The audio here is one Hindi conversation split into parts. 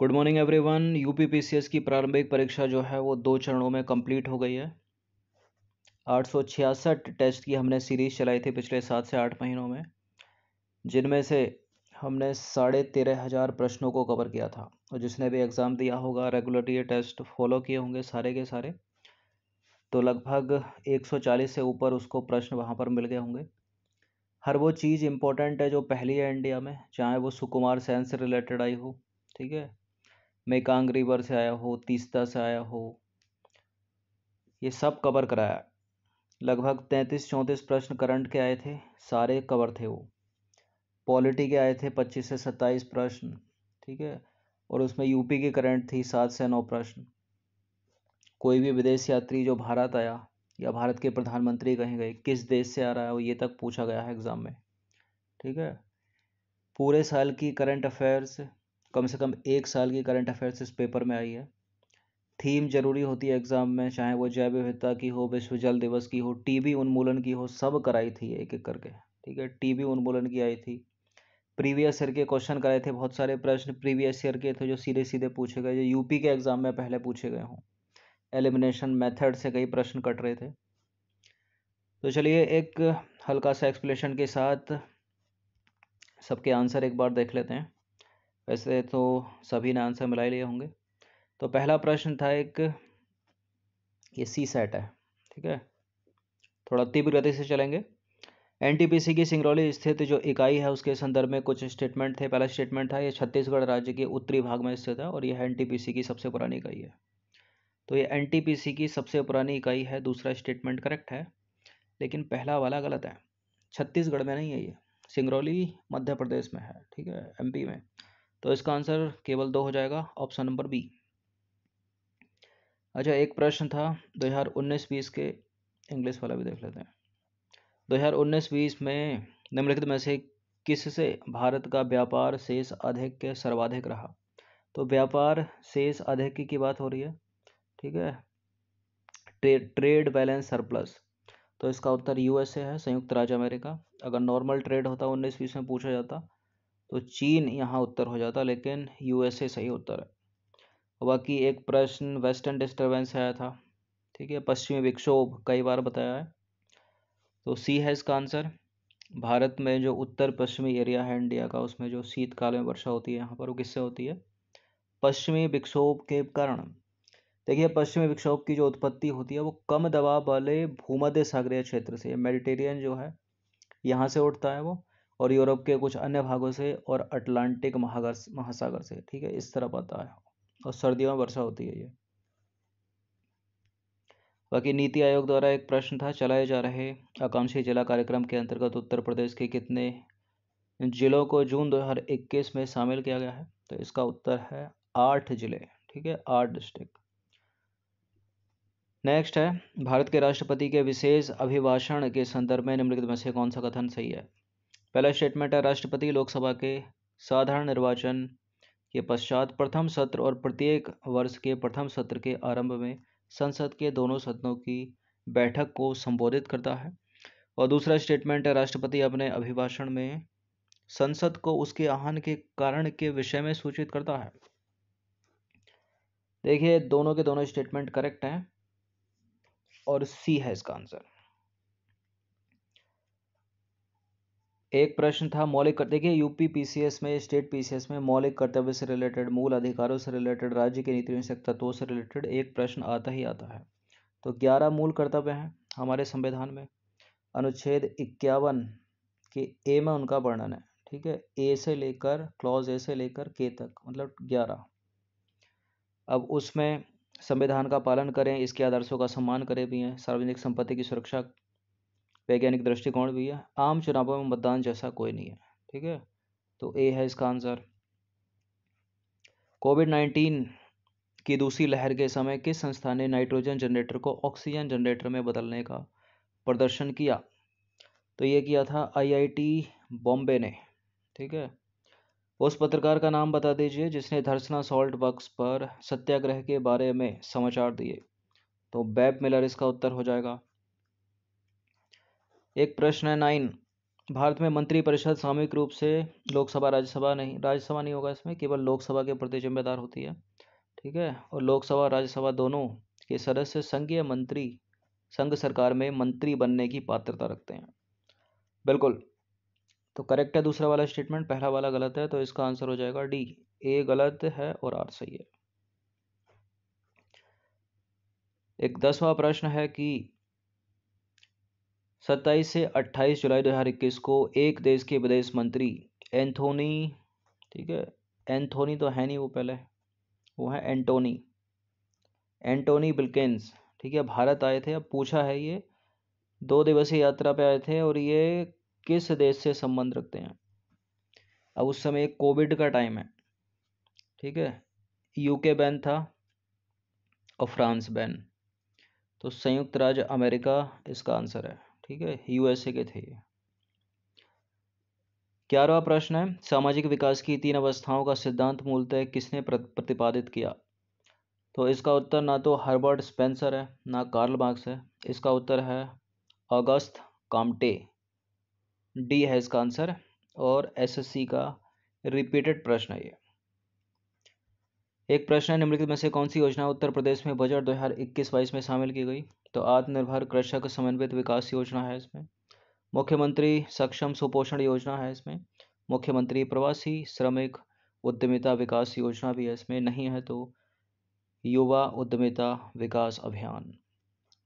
गुड मॉर्निंग एवरीवन यूपीपीसीएस की प्रारंभिक परीक्षा जो है वो दो चरणों में कंप्लीट हो गई है। आठ सौ छियासठ टेस्ट की हमने सीरीज़ चलाई थी पिछले सात से आठ महीनों में, जिनमें से हमने साढ़े तेरह हज़ार प्रश्नों को कवर किया था और जिसने भी एग्ज़ाम दिया होगा रेगुलर ये टेस्ट फॉलो किए होंगे सारे के सारे तो लगभग 140 से ऊपर उसको प्रश्न वहाँ पर मिल गए होंगे। हर वो चीज़ इम्पोर्टेंट है जो पहली है इंडिया में, चाहे वो सुकुमार सैन से रिलेटेड आई हो, ठीक है? मेकांग रिवर से आया हो, तीस्ता से आया हो। ये सब कवर कराया। लगभग तैंतीस, चौंतीस प्रश्न करंट के आए थे, सारे कवर थे वो। पॉलिटी के आए थे, पच्चीस से सत्ताईस प्रश्न, ठीक है? और उसमें यूपी की करंट थी, सात से नौ प्रश्न। कोई भी विदेश यात्री जो भारत आया, या भारत के प्रधानमंत्री कहीं गए, किस देश से आ रहा है वो ये तक पूछा गया है एग्ज़ाम में, ठीक है? पूरे साल की करंट अफेयर्स कम से कम एक साल की करंट अफेयर्स इस पेपर में आई है। थीम ज़रूरी होती है एग्ज़ाम में, चाहे वो जैव विविधता की हो, विश्व जल दिवस की हो टीबी उन्मूलन की हो, सब कराई थी एक एक करके, ठीक है? टीबी उन्मूलन की आई थी। प्रीवियस ईयर के क्वेश्चन कराए थे बहुत सारे प्रश्न प्रीवियस ईयर के थे जो सीधे सीधे पूछे गए, जो यूपी के एग्ज़ाम में पहले पूछे गए हों। एलिमिनेशन मेथड से कई प्रश्न कट रहे थे। तो चलिए एक हल्का सा एक्सप्लेशन के साथ सबके आंसर एक बार देख लेते हैं। वैसे तो सभी ने आंसर मिला लिए होंगे। तो पहला प्रश्न था एक, ये सी सेट है, ठीक है? थोड़ा तीव्र गति से चलेंगे। एनटीपीसी की सिंगरौली स्थित जो इकाई है, उसके संदर्भ में कुछ स्टेटमेंट थे। पहला स्टेटमेंट था, ये छत्तीसगढ़ राज्य के उत्तरी भाग में स्थित है और यह एनटीपीसी की सबसे पुरानी इकाई है। तो ये एनटीपीसी की सबसे पुरानी इकाई है, दूसरा स्टेटमेंट करेक्ट है, लेकिन पहला वाला गलत है। छत्तीसगढ़ में नहीं है ये, सिंगरौली मध्य प्रदेश में है, ठीक है एमपी में। तो इसका आंसर केवल दो हो जाएगा ऑप्शन नंबर बी। अच्छा एक प्रश्न था 2019-20 के इंग्लिश वाला भी देख लेते हैं। 2019-20 में निम्नलिखित में से किससे भारत का व्यापार शेष अधिक के सर्वाधिक रहा? तो व्यापार शेष अधिक की बात हो रही है ठीक है? ट्रे, ट्रेड बैलेंस सरप्लस। तो इसका उत्तर यूएसए है संयुक्त राज्य अमेरिका। अगर नॉर्मल ट्रेड होता उन्नीस बीस में पूछा जाता तो चीन यहाँ उत्तर हो जाता, लेकिन यूएसए सही उत्तर है। बाकी एक प्रश्न वेस्टर्न डिस्टर्बेंस आया था, ठीक है, पश्चिमी विक्षोभ कई बार बताया है। तो सी है इसका आंसर भारत में जो उत्तर पश्चिमी एरिया है इंडिया का, उसमें जो शीतकाल में वर्षा होती है, यहाँ पर वो किससे होती है? पश्चिमी विक्षोभ के कारण। देखिए, पश्चिमी विक्षोभ की जो उत्पत्ति होती है, वो कम दबाव वाले भूमध्य सागरीय क्षेत्र से, मेडिटेरियन जो है, यहाँ से उठता है वो। और यूरोप के कुछ अन्य भागों से और अटलांटिक महागर, महासागर से। ठीक है, इस तरफ़ आता है। और सर्दियों में वर्षा होती है ये। बाकी नीति आयोग द्वारा एक प्रश्न था, चलाए जा रहे आकांक्षी जिला कार्यक्रम के अंतर्गत उत्तर प्रदेश के कितने जिलों को जून 2021 में शामिल किया गया है? तो इसका उत्तर है, आठ ज़िले। ठीक है, आठ डिस्ट्रिक्ट। नेक्स्ट है, भारत के राष्ट्रपति के विशेष अभिभाषण के संदर्भ में निम्नलिखित में से कौन सा कथन सही है? पहला स्टेटमेंट है, राष्ट्रपति लोकसभा के साधारण निर्वाचन के पश्चात प्रथम सत्र और प्रत्येक वर्ष के प्रथम सत्र के आरंभ में संसद के दोनों सदनों की बैठक को संबोधित करता है। और दूसरा स्टेटमेंट है, राष्ट्रपति अपने अभिभाषण में संसद को उसके आह्वान के कारण के विषय में सूचित करता है। देखिए, दोनों के दोनों स्टेटमेंट करेक्ट हैं और सी है इसका आंसर एक प्रश्न था मौलिक देखिए, यूपी पीसीएस में, स्टेट पीसीएस में मौलिक कर्तव्य से रिलेटेड मूल अधिकारों से रिलेटेड राज्य की नीतियों से, तत्वों से रिलेटेड एक प्रश्न आता ही आता है। तो ग्यारह मूल कर्तव्य हैं हमारे संविधान में। अनुच्छेद इक्यावन के ए में उनका वर्णन है, ठीक है? ए से लेकर क्लॉज ए से लेकर के तक मतलब ग्यारह। अब उसमें संविधान का पालन करें, इसके आदर्शों का सम्मान करें भी हैं, सार्वजनिक संपत्ति की सुरक्षा वैज्ञानिक दृष्टिकोण भी है। आम चुनावों में मतदान जैसा कोई नहीं है, ठीक है? तो ए है इसका आंसर कोविड नाइन्टीन की दूसरी लहर के समय किस संस्था ने नाइट्रोजन जनरेटर को ऑक्सीजन जनरेटर में बदलने का प्रदर्शन किया? तो ये किया था आईआईटी बॉम्बे ने, ठीक है? उस पत्रकार का नाम बता दीजिए जिसने धरसना सॉल्ट बक्स पर सत्याग्रह के बारे में समाचार दिए। तो बैब मिलर इसका उत्तर हो जाएगा। एक प्रश्न है नाइन। भारत में मंत्रिपरिषद सामूहिक रूप से लोकसभा, राज्यसभा नहीं राज्यसभा नहीं होगा इसमें, केवल लोकसभा के प्रति जिम्मेदार होती है। ठीक है? और लोकसभा, राज्यसभा दोनों के सदस्य संघीय मंत्री, संघ सरकार में मंत्री बनने की पात्रता रखते हैं। बिल्कुल। तो करेक्ट है दूसरा वाला स्टेटमेंट पहला वाला गलत है तो इसका आंसर हो जाएगा डी ए गलत है और आर सही है। एक दसवां प्रश्न है कि 27 से 28 जुलाई 2021 को एक देश के विदेश मंत्री एंथोनी, ठीक है, एंथोनी तो है नहीं वो पहले, वो है एंटोनी एंटोनी बिल्किंस, ठीक है, भारत आए थे, अब पूछा है ये, दो दिवसीय यात्रा पे आए थे और ये किस देश से संबंध रखते हैं? अब उस समय कोविड का टाइम है, ठीक है, यूके बैन था और फ्रांस बैन तो संयुक्त राज्य अमेरिका इसका आंसर है। ठीक है यूएसए के थे। ग्यारहवा प्रश्न है, सामाजिक विकास की तीन अवस्थाओं का सिद्धांत मूलतः किसने प्रतिपादित किया? तो इसका उत्तर ना तो हर्बर्ट स्पेंसर है, ना कार्ल मार्क्स है। इसका उत्तर है अगस्त कामटे। डी है इसका आंसर और एसएससी का रिपीटेड प्रश्न है ये। एक प्रश्न है, निम्नलिखित में से कौन सी योजना उत्तर प्रदेश में बजट दो हज़ार इक्कीस बाईस में शामिल की गई? तो आत्मनिर्भर कृषक समन्वित विकास योजना है इसमें। मुख्यमंत्री सक्षम सुपोषण योजना है इसमें। मुख्यमंत्री प्रवासी श्रमिक उद्यमिता विकास योजना भी है इसमें, नहीं है तो युवा उद्यमिता विकास अभियान।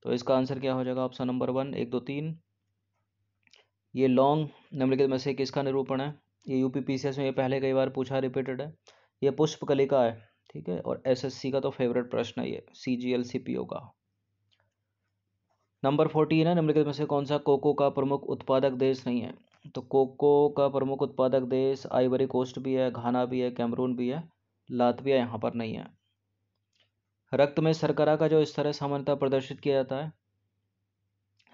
तो इसका आंसर क्या हो जाएगा? ऑप्शन नंबर वन, एक दो तीन। ये लॉन्ग, निम्नलिखित में से किसका निरूपण है? ये यूपी पीसीएस में ये पहले कई बार पूछा, रिपीटेड है। ये पुष्प कलिका है। ठीक है? और एसएससी का तो फेवरेट प्रश्न है ये सी जी एल सी पी ओ का। नंबर फोर्टीन है, निम्नलिखित में से कौन सा कोको का प्रमुख उत्पादक देश नहीं है? तो कोको का प्रमुख उत्पादक देश आइवरी कोस्ट भी है घाना भी है कैमरून भी है लातविया यहाँ पर नहीं है। रक्त में सरकरा का जो स्तर है, सामान्यता प्रदर्शित किया जाता है।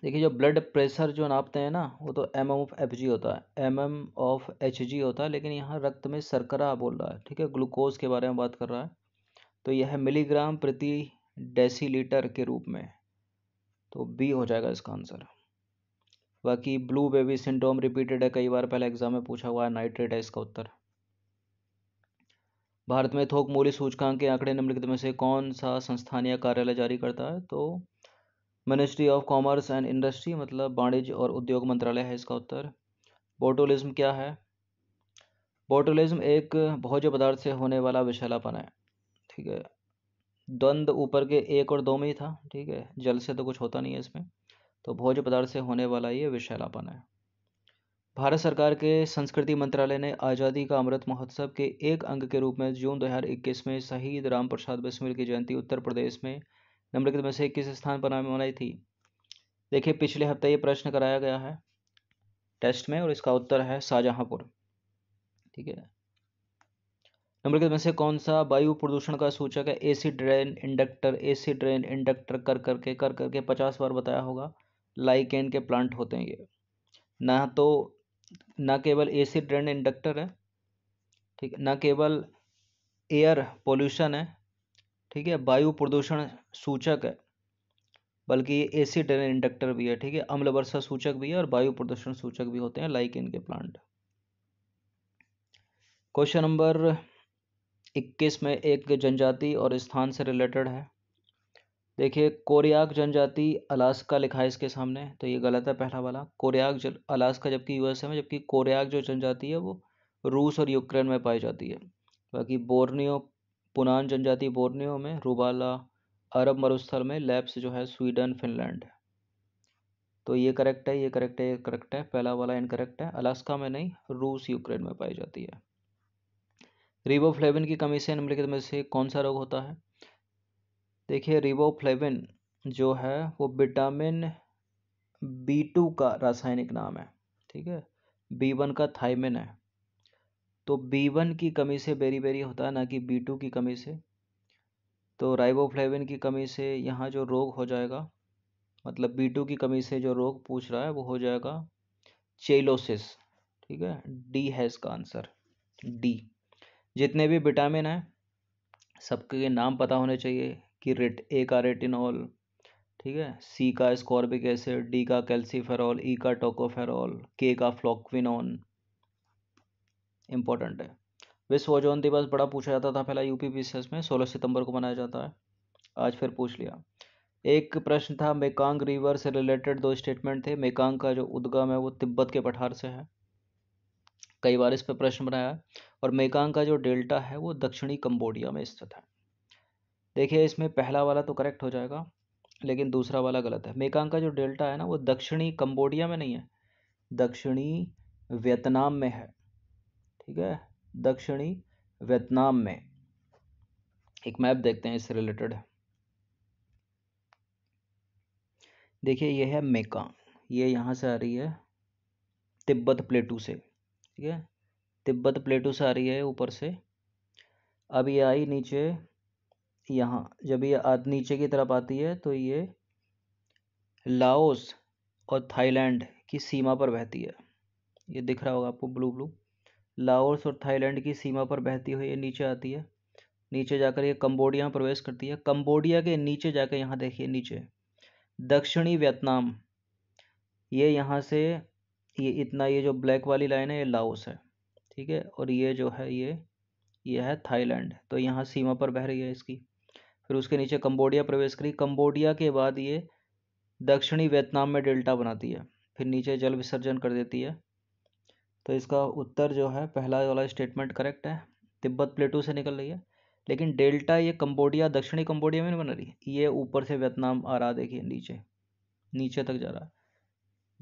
देखिए, जो ब्लड प्रेशर जो नापते हैं ना, वो तो M M of F G होता है। M M of H G होता है, लेकिन यहाँ रक्त में शर्करा बोल रहा है, ठीक है? ग्लूकोज के बारे में बात कर रहा है। तो यह है मिलीग्राम प्रति डेसीलीटर के रूप में। तो बी हो जाएगा इसका आंसर बाकी ब्लू बेबी सिंड्रोम रिपीटेड है, कई बार पहले एग्ज़ाम में पूछा हुआ है नाइट्रेट है इसका उत्तर। भारत में थोक मूल्य सूचकांक के आंकड़े निम्नलिखित में से कौन सा संस्थान या कार्यालय जारी करता है? तो ministry of commerce and industry मतलब वाणिज्य और उद्योग मंत्रालय है इसका उत्तर। बोटोलिज्म क्या है? बोटोलिज्म एक भोज्य पदार्थ से होने वाला विषैलापन है, ठीक है। द्वंद ऊपर के एक और दो में ही था, ठीक है। जल से तो कुछ होता नहीं है इसमें तो भोज्य पदार्थ से होने वाला ये विषैलापन है। भारत सरकार के संस्कृति मंत्रालय ने आज़ादी का अमृत महोत्सव के एक अंग के रूप में जून 2021 में शहीद राम प्रसाद बिस्मिल की जयंती उत्तर प्रदेश में निम्नलिखित में से किस स्थान पर मनाई थी? देखिए, पिछले हफ़्ते ये प्रश्न कराया गया है टेस्ट में और इसका उत्तर है शाहजहांपुर। ठीक है। निम्नलिखित में से कौन सा वायु प्रदूषण का सूचक है? Acid rain indicator, acid rain indicator कर करके कर करके पचास बार बताया होगा। लाइकेन के प्लांट होते हैं ये। ना तो ना केवल एसी ड्रेन इंडक्टर है, ठीक, ना केवल एयर पोल्यूशन है ठीक है, वायु प्रदूषण सूचक है, बल्कि ये एसिड इंडक्टर भी है, ठीक है, अम्ल वर्षा सूचक भी है और वायु प्रदूषण सूचक भी होते हैं लाइक इनके प्लांट क्वेश्चन नंबर 21 में एक जनजाति और स्थान से रिलेटेड है. देखिए, कोरियाक जनजाति अलास्का लिखा है इसके सामने तो ये गलत है पहला वाला. कोरियाक अलास्का जबकि यूएसए में, जबकि कोरियाक जो जनजाति है, वो रूस और यूक्रेन में पाई जाती है. बाकी बोर्नियो पुनान जनजाति बोर्नियो में, रूबाला अरब मरुस्थल में, लैब्स जो है स्वीडन, फिनलैंड। तो ये करेक्ट है, ये करेक्ट है, ये करेक्ट है, पहला वाला इनकरेक्ट है। अलास्का में नहीं, रूस, यूक्रेन में पाई जाती है। रिबोफ्लेविन की कमी से निम्नलिखित में से कौन सा रोग होता है? देखिए रिबोफ्लेविन जो है, वो विटामिन बी टू का रासायनिक नाम है, ठीक है? बी वन का थाइमिन है। तो बी वन की कमी से बेरी बेरी होता है ना कि बी टू की कमी से। तो राइबोफ्लेविन की कमी से यहाँ जो रोग हो जाएगा मतलब बी टू की कमी से जो रोग पूछ रहा है, वो हो जाएगा चेलोसिस ठीक है? डी है इसका आंसर डी जितने भी विटामिन हैं, सबके नाम पता होने चाहिए कि रेट ए का रेटिनॉल ठीक है? सी का स्कॉर्बिक एसिड डी का कैल्सीफेरॉल ई का टोकोफेरॉल के का फ्लोक्विनोन इंपॉर्टेंट है। विश्व ओजोन दिवस बड़ा पूछा जाता था पहला यूपी पी में, सोलह सितंबर को मनाया जाता है। आज फिर पूछ लिया। एक प्रश्न था मेकांग रिवर से रिलेटेड दो स्टेटमेंट थे। मेकांग का जो उद्गम है, वो तिब्बत के पठार से है। कई बार इस पर प्रश्न बनाया। और मेकांग का जो डेल्टा है, वो दक्षिणी कंबोडिया में स्थित है। देखिए, इसमें पहला वाला तो करेक्ट हो जाएगा, लेकिन दूसरा वाला गलत है। मेकांग का जो डेल्टा है ना, वो दक्षिणी कंबोडिया में नहीं है। दक्षिणी वियतनाम में है। ठीक है दक्षिणी वियतनाम में। एक मैप देखते हैं इससे रिलेटेड। देखिए ये है मेकांग ये यहाँ से आ रही है तिब्बत प्लेटू से। ठीक है तिब्बत प्लेटू से आ रही है ऊपर से। अब ये आई नीचे यहाँ। जब ये आ, नीचे की तरफ़ आती है तो ये लाओस और थाईलैंड की सीमा पर बहती है। ये दिख रहा होगा आपको ब्लू ब्लू। लाओस और थाईलैंड की सीमा पर बहती हुई ये नीचे आती है। नीचे जाकर ये कंबोडिया में प्रवेश करती है। कंबोडिया के नीचे जाकर यहाँ देखिए, नीचे। दक्षिणी वियतनाम। ये यहाँ से, ये इतना, ये जो ब्लैक वाली लाइन है, ये लाओस है। ठीक है? और ये जो है, ये ये है थाईलैंड। तो यहाँ सीमा पर बह रही है इसकी। फिर उसके नीचे कंबोडिया प्रवेश करी। कंबोडिया के बाद ये दक्षिणी वियतनाम में डेल्टा बनाती है। फिर नीचे जल विसर्जन कर देती है। तो इसका उत्तर जो है, पहला वाला स्टेटमेंट करेक्ट है। तिब्बत प्लेटू से निकल रही है। लेकिन डेल्टा ये कंबोडिया, दक्षिणी कंबोडिया में नहीं बन रही? ये ऊपर से वियतनाम आ रहा देखिए, नीचे। नीचे तक जा रहा है।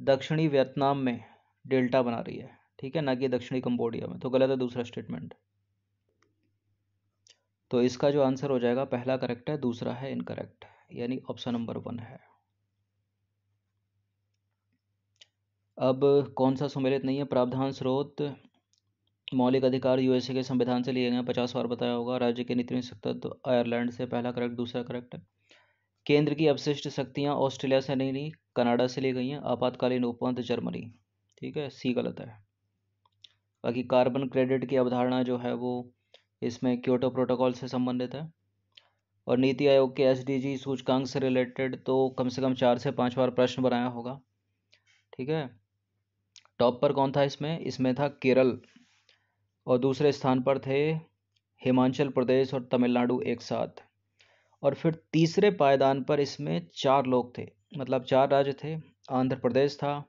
दक्षिणी वियतनाम में डेल्टा बना रही है। ठीक है, ना कि दक्षिणी कंबोडिया में। तो गलत है दूसरा स्टेटमेंट तो इसका जो आंसर हो जाएगा, पहला करेक्ट है, दूसरा है इनकरेक्ट यानी ऑप्शन नंबर वन है। अब कौन सा सुमेलित नहीं है? प्रावधान स्रोत, मौलिक अधिकार यूएसए के संविधान से लिए गए पचास बार बताया होगा, राज्य के नीति सत्ता तो आयरलैंड से पहला करेक्ट, दूसरा करेक्ट है। केंद्र की अवशिष्ट शक्तियाँ ऑस्ट्रेलिया से नहीं ली कनाडा से ली गई हैं। आपातकालीन उपमंत जर्मनी, ठीक है? सी गलत है। बाकी कार्बन क्रेडिट की अवधारणा जो है वो इसमें क्योटो प्रोटोकॉल से संबंधित है। और नीति आयोग के एसडीजी सूचकांक से रिलेटेड तो कम से कम चार से पाँच बार प्रश्न बनाया होगा, ठीक है? टॉप पर कौन था इसमें? इसमें था केरल। और दूसरे स्थान पर थे हिमाचल प्रदेश और तमिलनाडु एक साथ। और फिर तीसरे पायदान पर इसमें चार लोग थे। मतलब चार राज्य थे। आंध्र प्रदेश था,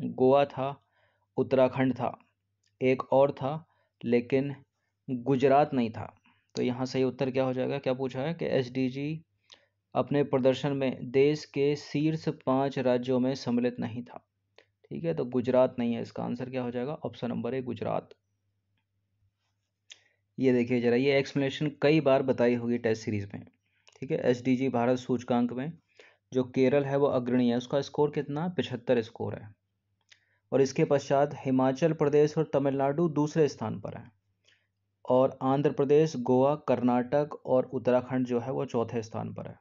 गोवा था, उत्तराखंड था। एक और था, लेकिन गुजरात नहीं था। तो यहाँ सही उत्तर क्या हो जाएगा? क्या पूछा है कि एस अपने प्रदर्शन में देश के शीर्ष पाँच राज्यों में सम्मिलित नहीं था। ठीक है तो गुजरात नहीं है इसका आंसर क्या हो जाएगा? Option number A, Gujarat. ये देखिए ज़रा, ये एक्सप्लेनेशन कई बार बताई होगी टेस्ट सीरीज़ में। ठीक है एस भारत सूचकांक में, जो केरल है वो अग्रणी है, उसका स्कोर कितना? पिछहत्तर स्कोर है। और इसके पश्चात हिमाचल प्रदेश और तमिलनाडु दूसरे स्थान पर है। और आंध्र प्रदेश, गोवा, कर्नाटक और उत्तराखंड जो है वो चौथे स्थान पर है।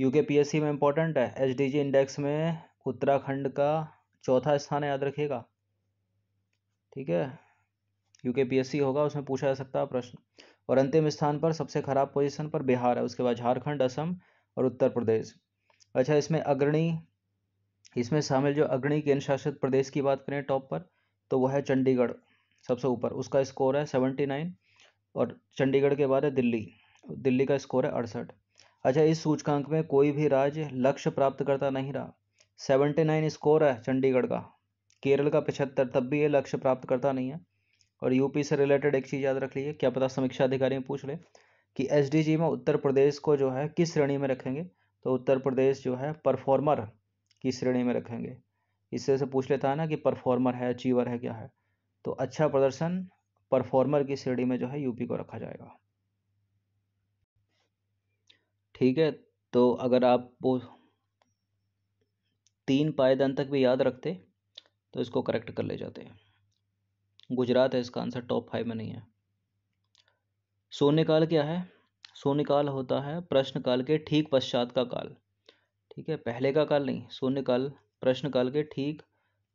यूके पीएससी में इंपॉर्टेंट है एचडीजी इंडेक्स में उत्तराखंड का चौथा स्थान याद रखिएगा। ठीक है? यूके होगा, उसमें पूछा जा सकता है प्रश्न। और अंतिम स्थान पर सबसे खराब पोजीशन पर बिहार है, उसके बाद झारखंड, असम और उत्तर प्रदेश। अच्छा इसमें अग्रणी, इसमें शामिल जो अग्रणी केंद्र शासित प्रदेश की बात करें टॉप पर तो वह है चंडीगढ़, सबसे ऊपर। उसका स्कोर है सेवेंटी नाइन और चंडीगढ़ के बाद है दिल्ली। दिल्ली का स्कोर है अड़सठ। अच्छा इस सूचकांक में कोई भी राज्य लक्ष्य प्राप्त करता नहीं रहा। सेवेंटी नाइन स्कोर है चंडीगढ़ का। केरल का पचहत्तर, तब भी ये लक्ष्य प्राप्त करता नहीं है। और यूपी से रिलेटेड एक चीज़ याद रख लीजिए, क्या पता समीक्षा अधिकारी पूछ ले कि एस में उत्तर प्रदेश को जो है किस श्रेणी में रखेंगे? तो उत्तर प्रदेश जो है परफॉर्मर की श्रेणी में रखेंगे। इससे से पूछ लेता है ना कि परफॉर्मर है, अचीवर है, क्या है? तो अच्छा प्रदर्शन परफॉर्मर की श्रेणी में जो है यूपी को रखा जाएगा। ठीक है तो अगर आप तीन पायदान तक भी याद रखते तो इसको करेक्ट कर ले जाते गुजरात है, इसका आंसर टॉप फाइव में नहीं है। शून्यकाल क्या है? शून्यकाल होता है प्रश्नकाल के ठीक पश्चात का काल। ठीक है, पहले का काल नहीं शून्यकाल प्रश्नकाल के ठीक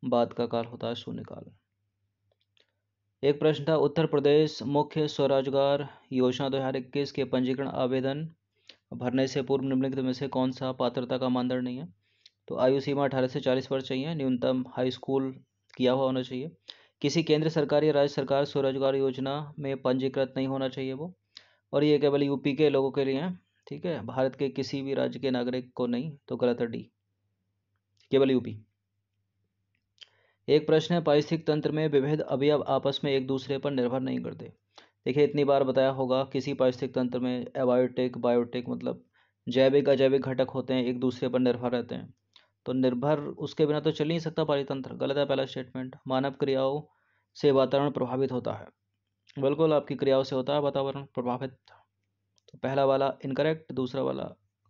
बाद का काल होता है शून्यकाल एक प्रश्न था, उत्तर प्रदेश मुख्य स्वरोजगार योजना दो हज़ार इक्कीस के पंजीकरण आवेदन भरने से पूर्व निम्नलिखित में से कौन सा पात्रता का मानदंड नहीं है? तो आयु सीमा अठारह से चालीस वर्ष चाहिए, न्यूनतम हाई स्कूल किया हुआ होना चाहिए। किसी केंद्र सरकार या राज्य सरकार स्वरोजगार योजना में पंजीकृत नहीं होना चाहिए वो। और ये केवल यूपी के लोगों के लिए है, ठीक है? भारत के किसी भी राज्य के नागरिक को नहीं तो गलत है डी केवल यूपी एक प्रश्न है, पारिस्थितिक तंत्र में विविध अवयव आपस में एक दूसरे पर निर्भर नहीं करते। देखिए, इतनी बार बताया होगा, किसी पारिस्थितिक तंत्र में एबायोटिक बायोटिक मतलब जैविक, अजैविक घटक होते हैं, एक दूसरे पर निर्भर रहते हैं। तो निर्भर, उसके बिना तो चल नहीं सकता पारितंत्र। गलत है पहला स्टेटमेंट मानव क्रियाओं से वातावरण प्रभावित होता है। बिल्कुल आपकी क्रियाओं से होता है वातावरण प्रभावित। तो पहला वाला इनकरेक्ट दूसरा वाला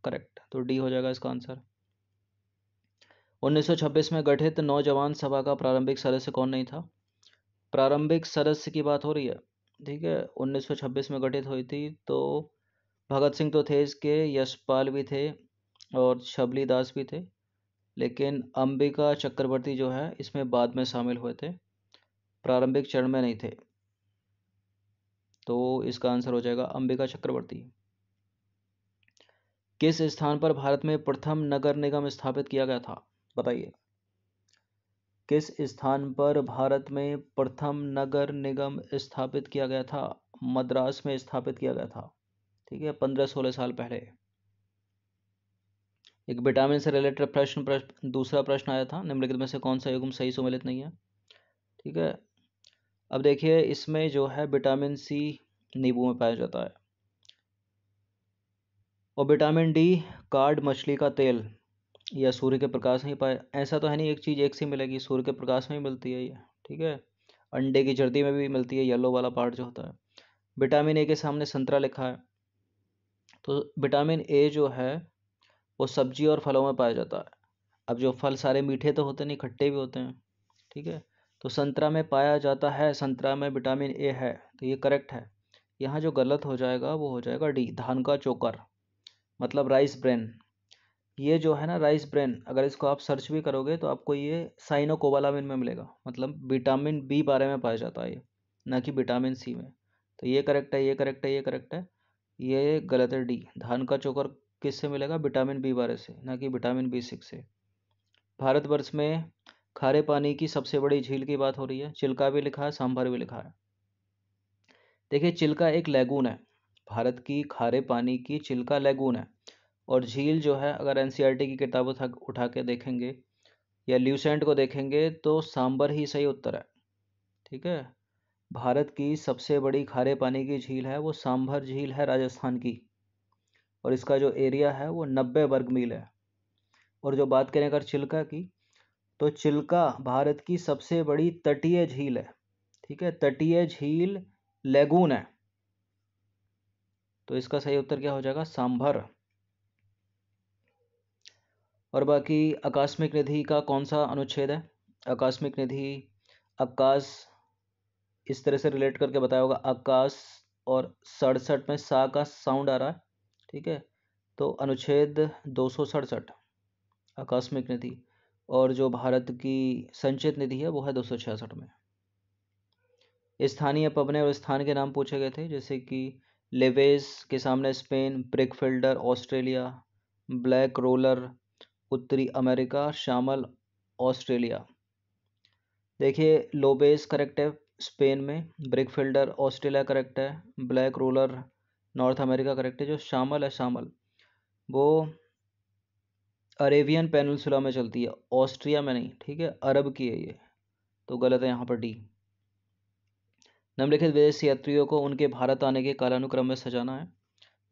करेक्ट तो डी हो जाएगा इसका आंसर 1926 में गठित नौजवान सभा का प्रारंभिक सदस्य कौन नहीं था? प्रारंभिक सदस्य की बात हो रही है। ठीक है 1926 में गठित हुई थी तो भगत सिंह तो थे इसके, यशपाल भी थे और शबली दास भी थे। लेकिन अंबिका चक्रवर्ती जो है, इसमें बाद में शामिल हुए थे। प्रारंभिक चरण में नहीं थे। तो इसका आंसर हो जाएगा अंबिका चक्रवर्ती। किस स्थान पर भारत में प्रथम नगर निगम स्थापित किया गया था? बताइए। किस स्थान पर भारत में प्रथम नगर निगम स्थापित किया गया था? मद्रास में स्थापित किया गया था। ठीक है, पंद्रह सोलह साल पहले। एक विटामिन से रिलेटेड प्रश्न प्रश्न, दूसरा प्रश्न आया था, निम्नलिखित में से कौन सा युग्म सही सुमिलित नहीं है? ठीक है? अब देखिए, इसमें जो है विटामिन सी नींबू में पाया जाता है। और विटामिन डी कार्ड मछली का तेल या सूर्य के प्रकाश में ही पाए ऐसा तो है नहीं, एक चीज़ एक सी मिलेगी, सूर्य के प्रकाश में ही मिलती है ये, ठीक है? अंडे की जर्दी में भी मिलती है येलो वाला पार्ट जो होता है। विटामिन ए के सामने संतरा लिखा है तो विटामिन ए जो है वो सब्ज़ी और फलों में पाया जाता है। अब जो फल सारे मीठे तो होते नहीं, खट्टे भी होते हैं, ठीक है? तो संतरा में पाया जाता है, संतरा में विटामिन ए है तो ये करेक्ट है। यहाँ जो गलत हो जाएगा, वो हो जाएगा डी, धान का चोकर मतलब राइस ब्रेन। ये जो है ना राइस ब्रेन, अगर इसको आप सर्च भी करोगे तो आपको ये साइनोकोबालामिन में मिलेगा मतलब विटामिन बी बारे में पाया जाता है ये, ना कि विटामिन सी में। तो ये करेक्ट है, ये करेक्ट है, ये करेक्ट है, ये गलत है डी, धान का चोकर किससे मिलेगा? विटामिन बी बारह से, ना कि विटामिन बी सिक्स से। भारतवर्ष में खारे पानी की सबसे बड़ी झील की बात हो रही है। चिल्का भी लिखा है, सांभर भी लिखा है। देखिए, चिल्का एक लैगून है। भारत की खारे पानी की चिल्का लैगून है। और झील जो है, अगर एन e की किताब उठा के देखेंगे या ल्यूसेंट को देखेंगे तो सांबर ही सही उत्तर है। ठीक है? भारत की सबसे बड़ी खारे पानी की झील है, वो सांभर झील है राजस्थान की। और इसका जो एरिया है वो नब्बे वर्ग मील है। और जो बात करें अगर चिल्का की तो चिल्का भारत की सबसे बड़ी तटीय झील है, ठीक है? तटीय झील लेगून है। तो इसका सही उत्तर क्या हो जाएगा? सांभर। और बाकी आकस्मिक निधि का कौन सा अनुच्छेद है? आकस्मिक निधि आकाश इस तरह से रिलेट करके बताया होगा आकाश और सड़सठ में सा का साउंड आ रहा है। ठीक है? तो अनुच्छेद दो सौ सड़सठ, आकस्मिक निधि और जो भारत की संचित निधि है, वो है दो सौ छियासठ में। स्थानीय पबने और स्थान के नाम पूछे गए थे, जैसे कि लेवेस के सामने Spain, brickfielder, Australia, black roller, उत्तरी अमेरिका, शामल, ऑस्ट्रेलिया। देखिए लोबेस करेक्ट है स्पेन में, ब्रिकफिल्डर, ऑस्ट्रेलिया करेक्ट है, black roller North America, correct है, जो शामल है, शामल। वो अरेबियन पेनसुला में चलती है, ऑस्ट्रिया में नहीं, ठीक है, अरब की है ये तो गलत है यहाँ पर डी निम्नलिखित विदेशी यात्रियों को उनके भारत आने के कालानुक्रम में सजाना है।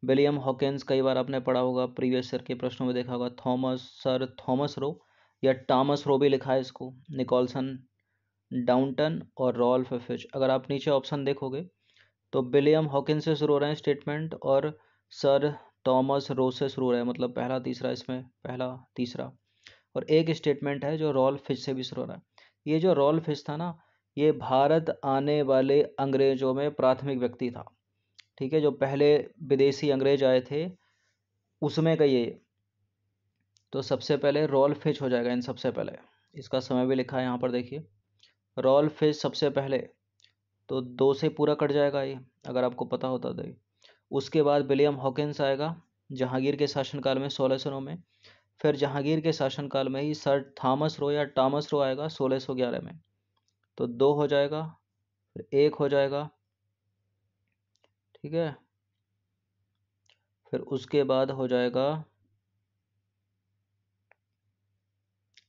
विलियम हॉकिंस, कई बार आपने पढ़ा होगा, प्रीवियस सर के प्रश्नों में देखा होगा, थॉमस, सर थॉमस रो, या टॉमस रो भी लिखा है इसको, निकोलसन डाउनटन और रॉल्फ फिच अगर आप नीचे ऑप्शन देखोगे तो विलियम हॉकिंस से शुरू हो रहे हैं स्टेटमेंट और सर थॉमस रो से शुरू हो रहा है मतलब पहला, तीसरा इसमें, पहला, तीसरा। और एक स्टेटमेंट है जो रॉल फिच से भी शुरू हो रहा है। ये जो रॉल फिच था ना, ये भारत आने वाले अंग्रेज़ों में प्राथमिक व्यक्ति था। ठीक है, जो पहले विदेशी अंग्रेज़ आए थे, उसमें का ये। तो सबसे पहले रॉल फिच हो जाएगा इन सबसे पहले। इसका समय भी लिखा है यहाँ पर, देखिए। रॉल फिच सबसे पहले। तो दो से पूरा कट जाएगा ये, अगर आपको पता होता तो उसके बाद विलियम हॉकिंस आएगा, जहांगीर के शासनकाल में सोलह सौ नौ में। फिर जहांगीर के शासनकाल में ही सर थॉमस रो या टॉमस रो आएगा सोलह सौ ग्यारह में। तो दो हो जाएगा, फिर एक हो जाएगा, ठीक है? फिर उसके बाद हो जाएगा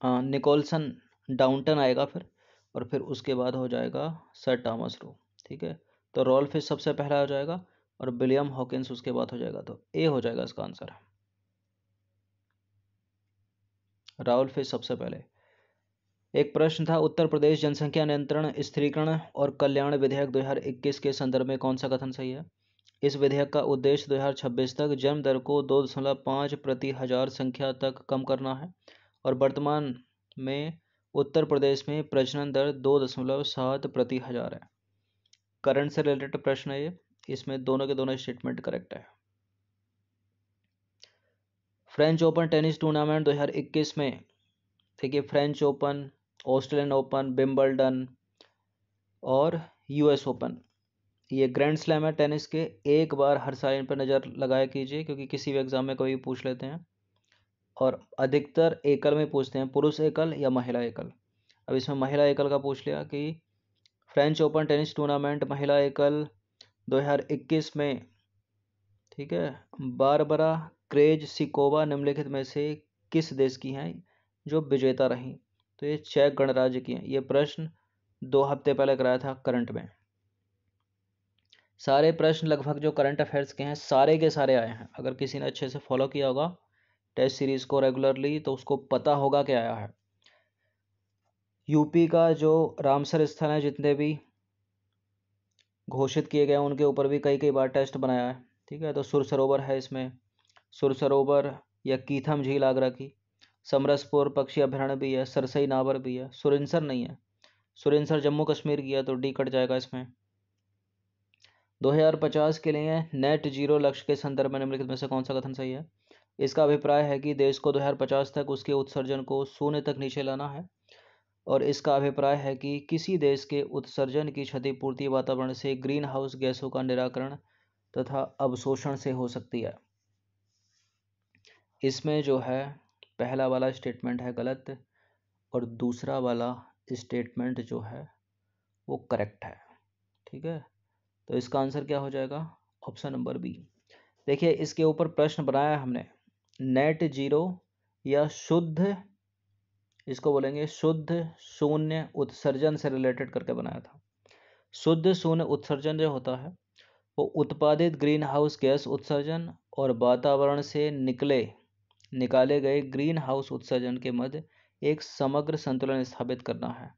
निकोलसन डाउनटन आएगा फिर। और फिर उसके बाद हो जाएगा सर टॉमस रो, ठीक है? तो रोल फ़िश सबसे पहला हो जाएगा और विलियम हॉकिंस उसके बाद हो जाएगा तो ए हो जाएगा इसका आंसर। राहुल फ़िश सबसे पहले। एक प्रश्न था, उत्तर प्रदेश जनसंख्या नियंत्रण, स्त्रीकरण और कल्याण विधेयक 2021 के संदर्भ में कौन सा कथन सही है? इस विधेयक का उद्देश्य 2026 तक जन्म दर को दो दशमलव पाँच प्रति हज़ार संख्या तक कम करना है और वर्तमान में उत्तर प्रदेश में प्रजनन दर दो दशमलव सात प्रति हज़ार है। करंट से रिलेटेड प्रश्न है ये। इसमें दोनों के दोनों स्टेटमेंट करेक्ट है। फ्रेंच ओपन टेनिस टूर्नामेंट 2021 में। देखिए French Open Australian Open Wimbledon और यूएस ओपन ये ग्रैंड स्लैम है टेनिस के। एक बार हर साल इन पर नज़र लगाया कीजिए, क्योंकि किसी भी एग्ज़ाम में कभी पूछ लेते हैं। और अधिकतर एकल में पूछते हैं, पुरुष एकल या महिला एकल। अब इसमें महिला एकल का पूछ लिया कि फ्रेंच ओपन टेनिस टूर्नामेंट महिला एकल 2021 में, ठीक है, बारबरा क्रेज सिकोवा निम्नलिखित में से किस देश की हैं जो विजेता रहीं? तो ये चेक गणराज्य की हैं। ये प्रश्न दो हफ़्ते पहले कराया था करंट में। सारे प्रश्न लगभग जो करंट अफेयर्स के हैं, सारे के सारे आए हैं। अगर किसी ने अच्छे से फॉलो किया होगा टेस्ट सीरीज़ को रेगुलरली तो उसको पता होगा क्या आया है। यूपी का जो रामसर स्थल है, जितने भी घोषित किए गए उनके ऊपर भी कई कई बार टेस्ट बनाया है, ठीक है? तो सुर सरोवर है इसमें। सुर सरोवर या कीथम झील आगरा की। समरसपुर पक्षी अभ्यारण्य भी है, सरसई नावर भी है, सुरिंसर नहीं है। सुरिंसर जम्मू कश्मीर की है तो डी कट जाएगा इसमें। 2050 के लिए नेट ज़ीरो लक्ष्य के संदर्भ में निम्नलिखित में से कौन सा कथन सही है? इसका अभिप्राय है कि देश को 2050 तक उसके उत्सर्जन को शून्य तक नीचे लाना है और इसका अभिप्राय है कि किसी देश के उत्सर्जन की क्षतिपूर्ति वातावरण से ग्रीन हाउस गैसों का निराकरण तथा अवशोषण से हो सकती है। इसमें जो है, पहला वाला स्टेटमेंट है गलत और दूसरा वाला स्टेटमेंट जो है, वो करेक्ट है। ठीक है? तो इसका आंसर क्या हो जाएगा? ऑप्शन नंबर बी देखिए, इसके ऊपर प्रश्न बनाया हमने। नेट ज़ीरो या शुद्ध, इसको बोलेंगे शुद्ध शून्य उत्सर्जन से रिलेटेड करके बनाया था। शुद्ध शून्य उत्सर्जन जो होता है, वो उत्पादित ग्रीन हाउस गैस उत्सर्जन और वातावरण से निकले, निकाले गए ग्रीन हाउस उत्सर्जन के मध्य एक समग्र संतुलन स्थापित करना है।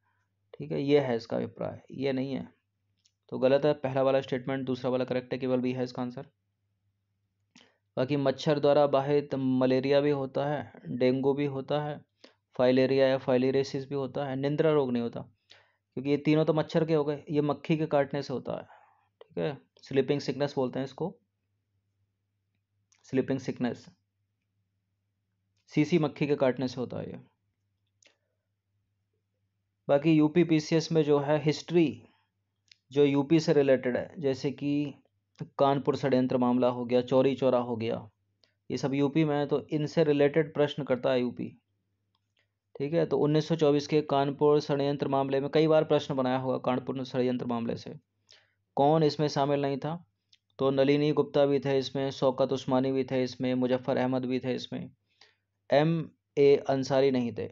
ठीक है, ये है इसका अभिप्राय, ये नहीं है। तो गलत है, पहला वाला स्टेटमेंट दूसरा वाला करेक्ट है, केवल बी है इसका आंसर बाकी मच्छर द्वारा बाहित मलेरिया भी होता है, डेंगू भी होता है, फाइलेरिया या फाइलेरेसिस भी होता है, निंद्रा रोग नहीं होता, क्योंकि ये तीनों तो मच्छर के हो गए, ये मक्खी के काटने से होता है, ठीक है? स्लीपिंग सिकनेस बोलते हैं इसको। स्लीपिंग सिकनेस सीसी मक्खी के काटने से होता है ये। बाकी यूपी पीसीएस में जो है हिस्ट्री जो यूपी से रिलेटेड है, जैसे कि कानपुर षड्यंत्र मामला हो गया चौरी चौरा हो गया। ये सब यूपी में है तो इनसे रिलेटेड प्रश्न करता है यूपी। ठीक है तो 1924 के कानपुर षडयंत्र मामले में कई बार प्रश्न बनाया होगा कानपुर षडयंत्र मामले से। कौन इसमें शामिल नहीं था? तो नलिनी गुप्ता भी थे इसमें, शौकत उस्मानी भी थे इसमें, मुजफ्फ़र अहमद भी थे इसमें। एम ए अंसारी नहीं थे।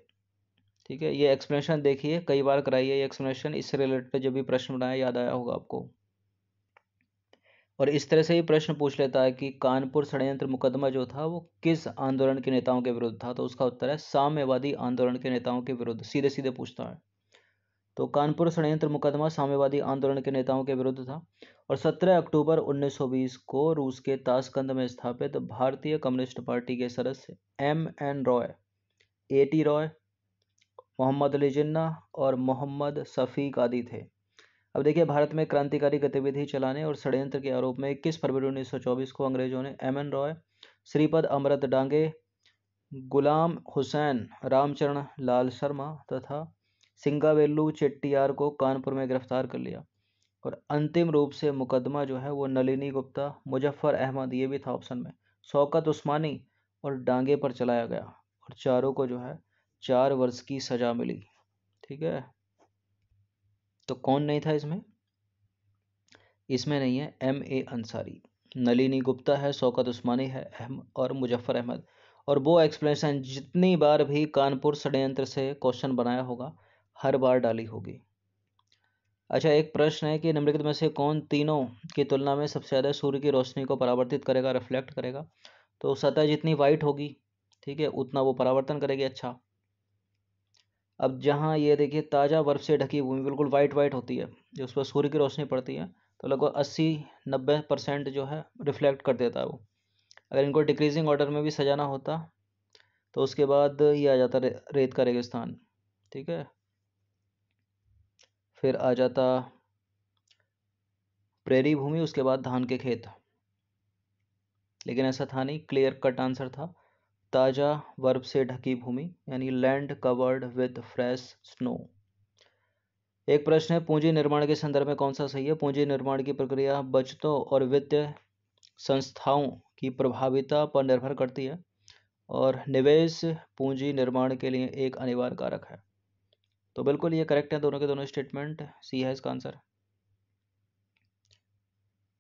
ठीक है, ये एक्सप्लेनेशन देखिए, कई बार कराइए ये एक्सप्लेनेशन इससे रिलेटेड जब भी प्रश्न बनाया, याद आया होगा आपको। और इस तरह से ही प्रश्न पूछ लेता है कि कानपुर षडयंत्र मुकदमा जो था, वो किस आंदोलन के नेताओं के विरुद्ध था? तो उसका उत्तर है, साम्यवादी आंदोलन के नेताओं के विरुद्ध सीधे सीधे पूछता है। तो कानपुर षडयंत्र मुकदमा साम्यवादी आंदोलन के नेताओं के विरुद्ध था और 17 अक्टूबर 1920 को रूस के ताशकंद में स्थापित भारतीय कम्युनिस्ट पार्टी के सदस्य M N Roy, A T Roy, Mohammad Ali Jinnah और मोहम्मद शफीक आदि थे। अब देखिए, भारत में क्रांतिकारी गतिविधि चलाने और षड्यंत्र के आरोप में इक्कीस फरवरी उन्नीस सौ चौबीस को अंग्रेज़ों ने एम एन रॉय, श्रीपद अमृत डांगे, गुलाम हुसैन, रामचरण लाल शर्मा तथा सिंगावेल्लू चेट्टियार को कानपुर में गिरफ़्तार कर लिया। और अंतिम रूप से मुकदमा जो है, वो नलिनी गुप्ता, मुजफ्फर अहमद, ये भी था ऑप्शन में। शौकत उस्मानी और डांगे पर चलाया गया और चारों को जो है, चार वर्ष की सजा मिली। ठीक है? तो कौन नहीं था इसमें? इसमें नहीं है, एम ए अंसारी। नलिनी गुप्ता है, शौकत उस्मानी है, अहम और मुजफ्फर अहमद। और वो एक्सप्लेनेशन जितनी बार भी कानपुर षडयंत्र से क्वेश्चन बनाया होगा, हर बार डाली होगी। अच्छा एक प्रश्न है कि निम्नलिखित में से कौन तीनों की तुलना में सबसे ज़्यादा सूर्य की रोशनी को परावर्तित करेगा रिफ्लेक्ट करेगा? तो सतह जितनी वाइट होगी, ठीक है, उतना वो परावर्तन करेगी अच्छा। अब जहाँ ये देखिए ताज़ा बर्फ़ से ढकी भूमि बिल्कुल वाइट वाइट होती है जो उस पर सूर्य की रोशनी पड़ती है तो लगभग अस्सी नब्बे परसेंट जो है रिफ्लेक्ट कर देता है वो। अगर इनको डिक्रीजिंग ऑर्डर में भी सजाना होता तो उसके बाद ये आ जाता रे, रेत का रेगिस्तान ठीक है? फिर आ जाता प्रेरी भूमि उसके बाद धान के खेत। लेकिन ऐसा था नहीं क्लियर कट आंसर था। ताज़ा बर्फ़ से ढकी भूमि, यानी land covered with fresh snow एक प्रश्न है, पूंजी निर्माण के संदर्भ में कौन सा सही है? पूंजी निर्माण की प्रक्रिया बचतों और वित्तीय संस्थाओं की प्रभाविता पर निर्भर करती है, और निवेश पूंजी निर्माण के लिए एक अनिवार्य कारक है। तो बिल्कुल ये करेक्ट है, दोनों के दोनों स्टेटमेंट सी है इसका answer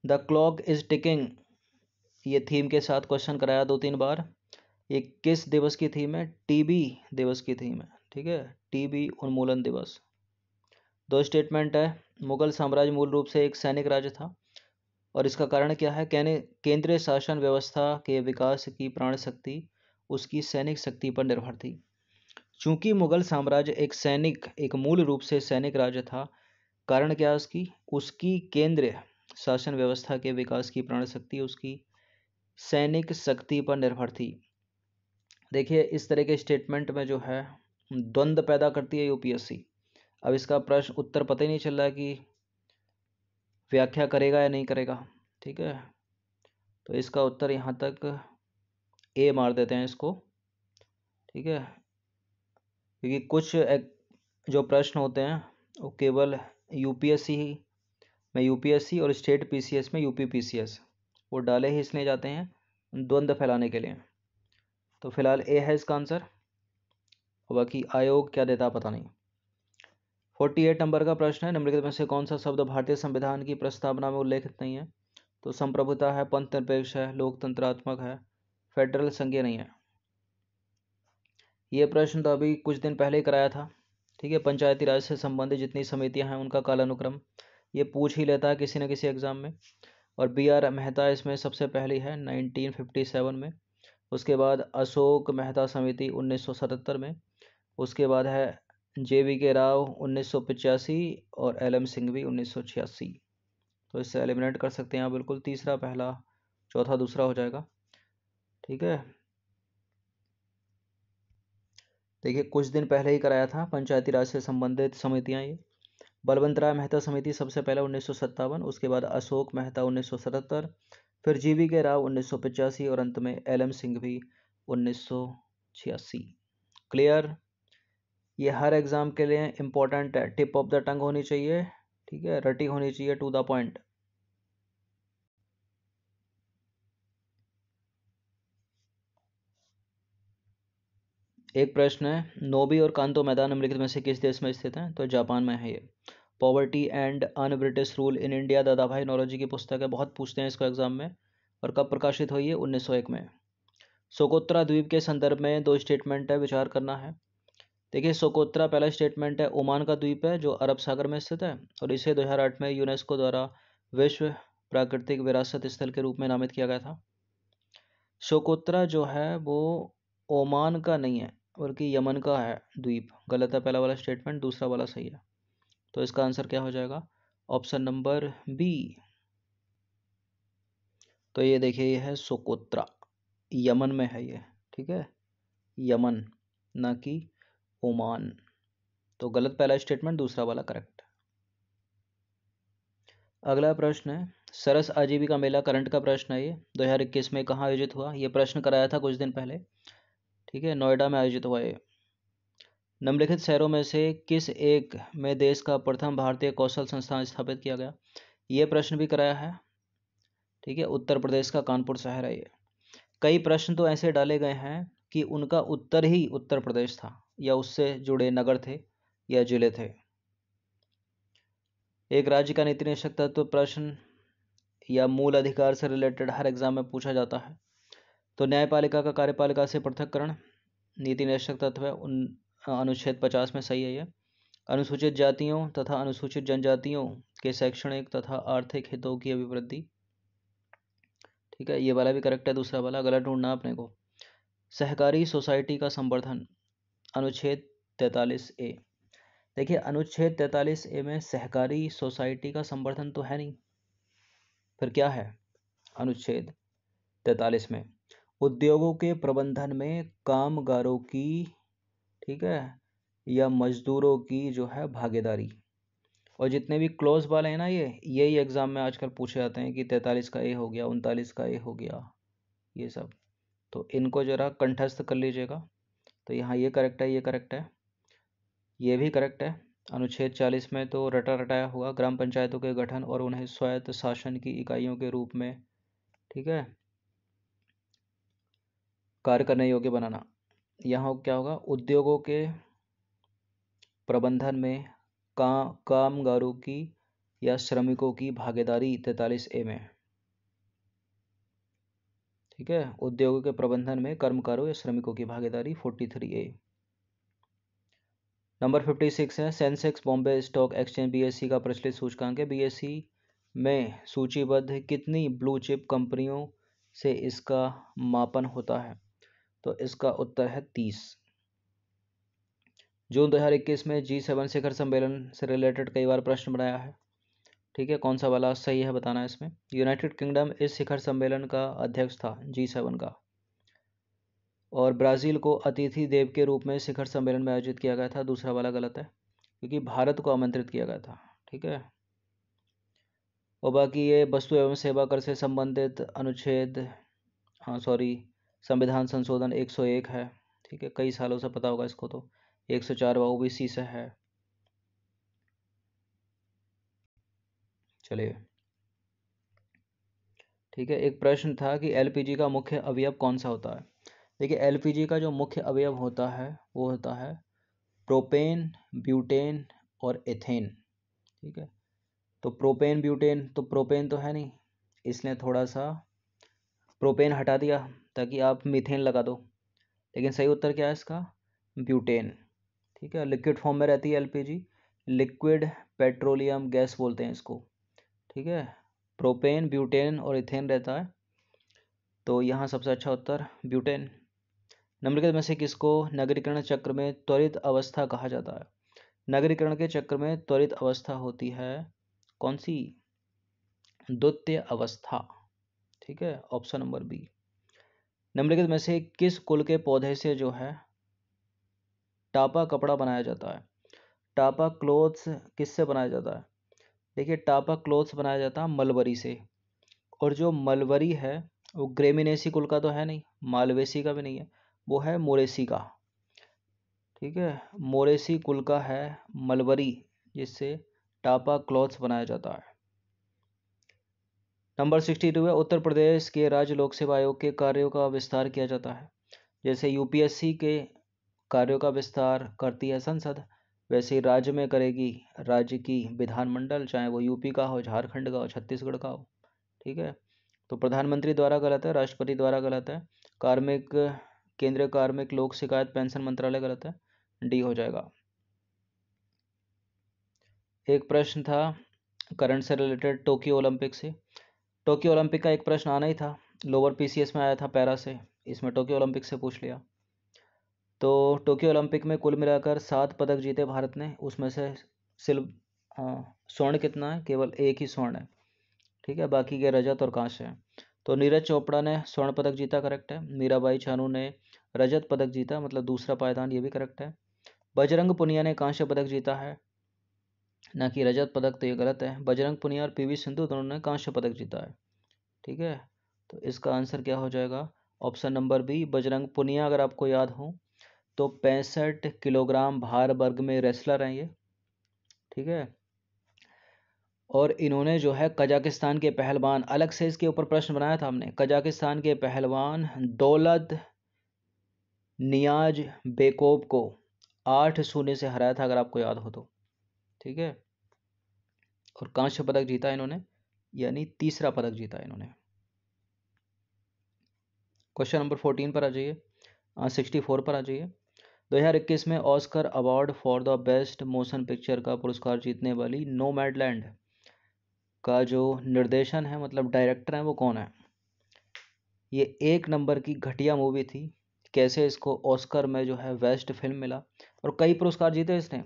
the clock is ticking ये थीम के साथ क्वेश्चन कराया दो तीन बार। ये किस दिवस की थीम है? टीबी दिवस की थीम है, ठीक है? टीबी उन्मूलन दिवस। दो स्टेटमेंट है, मुगल साम्राज्य मूल रूप से एक सैनिक राज्य था, और इसका कारण क्या है? कहने केंद्रीय शासन व्यवस्था के विकास की प्राण शक्ति, उसकी सैनिक शक्ति पर निर्भर थी। चूँकि मुगल साम्राज्य एक सैनिक, एक मूल रूप से सैनिक राज्य था, कारण क्या उसकी? उसकी केंद्रीय शासन व्यवस्था के विकास की प्राण शक्ति, उसकी सैनिक शक्ति पर निर्भर थी। देखिए, इस तरह के स्टेटमेंट में जो है द्वंद्व पैदा करती है यूपीएससी अब इसका प्रश्न, उत्तर पता ही नहीं चल रहा कि व्याख्या करेगा या नहीं करेगा, ठीक है? तो इसका उत्तर यहाँ तक ए मार देते हैं इसको, ठीक है? क्योंकि कुछ जो प्रश्न होते हैं, वो केवल यूपीएससी ही, में यूपीएससी और स्टेट पीसीएस में यूपी पीसीएस वो डाले ही इसलिए जाते हैं द्वंद्व फैलाने के लिए। तो फ़िलहाल ए है इसका आंसर और बाकी आयोग क्या देता पता नहीं। फोर्टी एट नंबर का प्रश्न है, निम्नलिखित में से कौन सा शब्द भारतीय संविधान की प्रस्तावना में उल्लेखित नहीं है? तो संप्रभुता है, पंथ निरपेक्ष है, लोकतंत्रात्मक है फेडरल संघीय नहीं है। ये प्रश्न तो अभी कुछ दिन पहले ही कराया था, ठीक है? पंचायती राज से संबंधित जितनी समितियाँ हैं, उनका कालानुक्रम। ये पूछ ही लेता है किसी न किसी एग्ज़ाम में। और बी आर मेहता इसमें सबसे पहली है 1957 में। उसके बाद अशोक मेहता समिति 1977 में, उसके बाद है जे वी के राव उन्नीस सौ पचासी और एल एम सिंघवी उन्नीस तो इससे एलिमिनेट कर सकते हैं आप बिल्कुल, तीसरा, पहला, चौथा, दूसरा हो जाएगा। ठीक है? देखिए, कुछ दिन पहले ही कराया था, पंचायती राज से संबंधित समितियाँ ये। बलवंत राय मेहता समिति सबसे पहले उन्नीस उसके बाद अशोक मेहता उन्नीस सौ सतहत्तर फिर जीवी के राव उन्नीस और अंत में एल एम सिंह भी उन्नीस सौ छियासी। क्लियर ये हर एग्ज़ाम के लिए इम्पोर्टेंट है। टिप ऑफ़ द टंग होनी चाहिए, ठीक है? रटी होनी चाहिए टू द पॉइंट एक प्रश्न है, नोबी और कांतो मैदान निम्नलिखित में से किस देश में स्थित हैं? तो जापान में है ये। Poverty and un British rule in India Dadabhai Naoroji की पुस्तक है, बहुत पूछते हैं इसको एग्ज़ाम में, और कब प्रकाशित हुई है? 1901 में। सोकोत्रा द्वीप के संदर्भ में दो स्टेटमेंट है, विचार करना है। देखिए सोकोत्रा पहला स्टेटमेंट है, ओमान का द्वीप है, जो अरब सागर में स्थित है, और इसे 2008 में यूनेस्को द्वारा विश्व प्राकृतिक विरासत स्थल के रूप में नामित किया गया था। सोकोत्रा जो है, वो ओमान का नहीं है, बल्कि यमन का है, द्वीप। गलत है पहला वाला स्टेटमेंट दूसरा वाला सही है। तो इसका आंसर क्या हो जाएगा? Option number B. तो ये देखिए, ये है सोकोत्रा। यमन में है ये, ठीक है? यमन, ना कि ओमान। तो गलत पहला स्टेटमेंट दूसरा वाला करेक्ट अगला प्रश्न है, सरस आजीविका मेला करंट का प्रश्न है ये। दो हज़ार इक्कीस में कहाँ आयोजित हुआ? ये प्रश्न कराया था कुछ दिन पहले, ठीक है? नोएडा में आयोजित हुआ ये। निम्नलिखित शहरों में से किस एक में देश का प्रथम भारतीय कौशल संस्थान स्थापित किया गया? ये प्रश्न भी कराया है। ठीक है, उत्तर प्रदेश का कानपुर शहर है ये। कई प्रश्न तो ऐसे डाले गए हैं कि उनका उत्तर ही उत्तर प्रदेश था, या उससे जुड़े नगर थे, या ज़िले थे। एक राज्य का नीति निश्चक तत्व प्रश्न या मूल अधिकार से रिलेटेड हर एग्ज़ाम में पूछा जाता है। तो न्यायपालिका का कार्यपालिका से पृथककरण नीति निश्चक तत्व है उन अनुच्छेद पचास में सही है ये। अनुसूचित जातियों तथा अनुसूचित जनजातियों के शैक्षणिक तथा आर्थिक हितों की अभिवृद्धि। ठीक है, ये वाला भी करेक्ट है, दूसरा वाला गलत ढूंढना अपने को। सहकारी सोसाइटी का संवर्धन, अनुच्छेद तैतालीस ए। देखिए, अनुच्छेद तैतालीस ए में सहकारी सोसाइटी का संवर्धन तो है नहीं। फिर क्या है? अनुच्छेद तैतालीस में, उद्योगों के प्रबंधन में कामगारों की ठीक है, या मजदूरों की जो है भागीदारी। और जितने भी क्लोज वाले हैं ना ये, यही एग्ज़ाम में आजकल पूछे जाते हैं कि तैंतालीस का ए हो गया, उनतालीस का ए हो गया, ये सब। तो इनको ज़रा कंठस्थ कर लीजिएगा। तो यहाँ ये करेक्ट है, ये करेक्ट है, ये भी करेक्ट है। अनुच्छेद चालीस में तो रटा रटाया हुआ ग्राम पंचायतों के गठन और उन्हें स्वायत्त शासन की इकाइयों के रूप में, ठीक है, कार्य करने योग्य बनाना। यहाँ क्या होगा? उद्योगों के प्रबंधन में का, कामगारों की या श्रमिकों की भागीदारी तैतालीस ए में। ठीक है? उद्योगों के प्रबंधन में कर्मकारों या श्रमिकों की भागीदारी forty three A number fifty six है Sensex Bombay stock exchange BSC का प्रचलित सूचकांक है। बीएससी में सूचीबद्ध कितनी ब्लू चिप कंपनियों से इसका मापन होता है? तो इसका उत्तर है तीस। जून 2021 में जी सेवन शिखर सम्मेलन से रिलेटेड कई बार प्रश्न बनाया है। ठीक है, कौन सा वाला सही है बताना है इसमें? यूनाइटेड किंगडम इस शिखर सम्मेलन का अध्यक्ष था, जी सेवन का। और ब्राज़ील को अतिथि देव के रूप में शिखर सम्मेलन में आयोजित किया गया था, दूसरा वाला गलत है, क्योंकि भारत को आमंत्रित किया गया था। ठीक है? और बाकी ये वस्तु एवं सेवा कर से संबंधित अनुच्छेद हाँ सॉरी संविधान संशोधन 101 है, ठीक है? कई सालों से पता होगा इसको तो। एक सौ चार ओबीसी से है। चलिए। ठीक है, एक प्रश्न था कि एलपीजी का मुख्य अवयव कौन सा होता है? देखिए एलपीजी का जो मुख्य अवयव होता है, वो होता है प्रोपेन, ब्यूटेन और एथेन, ठीक है? तो प्रोपेन, ब्यूटेन तो प्रोपेन तो है नहीं, इसने थोड़ा सा प्रोपेन हटा दिया। ताकि आप मीथेन लगा दो। लेकिन सही उत्तर क्या है इसका? ब्यूटेन। ठीक है, लिक्विड फॉर्म में रहती है एलपीजी। लिक्विड पेट्रोलियम गैस बोलते हैं इसको। ठीक है, प्रोपेन, ब्यूटेन और इथेन रहता है। तो यहाँ सबसे अच्छा उत्तर, ब्यूटेन। निम्नलिखित में से किसको नगरीकरण चक्र में त्वरित अवस्था कहा जाता है? नगरीकरण के चक्र में त्वरित अवस्था होती है कौन सी? द्वितीय अवस्था। ठीक है, ऑप्शन नंबर बी। निम्नलिखित में से किस कुल के पौधे से जो है टापा कपड़ा बनाया जाता है? टापा क्लोथ्स किससे बनाया जाता है? देखिए, टापा क्लोथ्स बनाया जाता है मलबरी से। और जो मलबरी है, वो ग्रेमिनेसी कुल का तो है नहीं, मालवेसी का भी नहीं है, वो है मोरेसी का। ठीक है? मोरेसी कुल का है मलबरी, जिससे टापा क्लॉथ्स बनाया जाता है। नंबर सिक्सटी टू है, उत्तर प्रदेश के राज्य लोक सेवा आयोग के कार्यों का विस्तार किया जाता है। जैसे यूपीएससी के कार्यों का विस्तार करती है संसद, वैसे राज्य में करेगी राज्य की विधानमंडल, चाहे वो यूपी का हो, झारखंड का हो, छत्तीसगढ़ का हो, ठीक है? तो प्रधानमंत्री द्वारा गलत है, राष्ट्रपति द्वारा गलत है, कार्मिक, केंद्रीय कार्मिक लोक शिकायत पेंशन मंत्रालय गलत है, डी हो जाएगा। एक प्रश्न था, करंट से रिलेटेड, टोक्यो ओलंपिक से। टोक्यो ओलंपिक का एक प्रश्न आना ही था। लोअर पीसीएस में आया था पैरा से। इसमें टोक्यो ओलंपिक से पूछ लिया। तो टोक्यो ओलंपिक में कुल मिलाकर सात पदक जीते भारत ने। उसमें से सिल्व स्वर्ण कितना है? केवल एक ही स्वर्ण है। ठीक है, बाकी के रजत और कांस्य हैं। तो नीरज चोपड़ा ने स्वर्ण पदक जीता करेक्ट है। मीराबाई चानू ने रजत पदक जीता मतलब दूसरा पायदान, ये भी करेक्ट है। बजरंग पुनिया ने कांस्य पदक जीता है। ना कि रजत पदक तो ये गलत है। बजरंग पुनिया और पीवी सिंधु दोनों ने कांस्य पदक जीता है। ठीक है? तो इसका आंसर क्या हो जाएगा? Option number B, Bajrang Punia, अगर आपको याद हो तो पैंसठ किलोग्राम भार वर्ग में रेसलर हैं ये। ठीक है? और इन्होंने जो है कजाकिस्तान के पहलवान, अलग से इसके ऊपर प्रश्न बनाया था हमने, कजाकिस्तान के पहलवान दौलत नियाज बेकोब को आठ शून्य से हराया था, अगर आपको याद हो तो। ठीक है? और कांस्य पदक जीता इन्होंने? यानी तीसरा पदक जीता इन्होंने। क्वेश्चन नंबर फोर्टीन पर आ जाइए। सिक्सटी फोर पर आ जाइए। 2021 में Oscar award for the best motion picture का पुरस्कार जीतने वाली नो मैडलैंड का जो निर्देशन है मतलब डायरेक्टर है, वो कौन है? ये एक नंबर की घटिया मूवी थी। कैसे इसको ऑस्कर में जो है बेस्ट फ़िल्म मिला और कई पुरस्कार जीते इसने?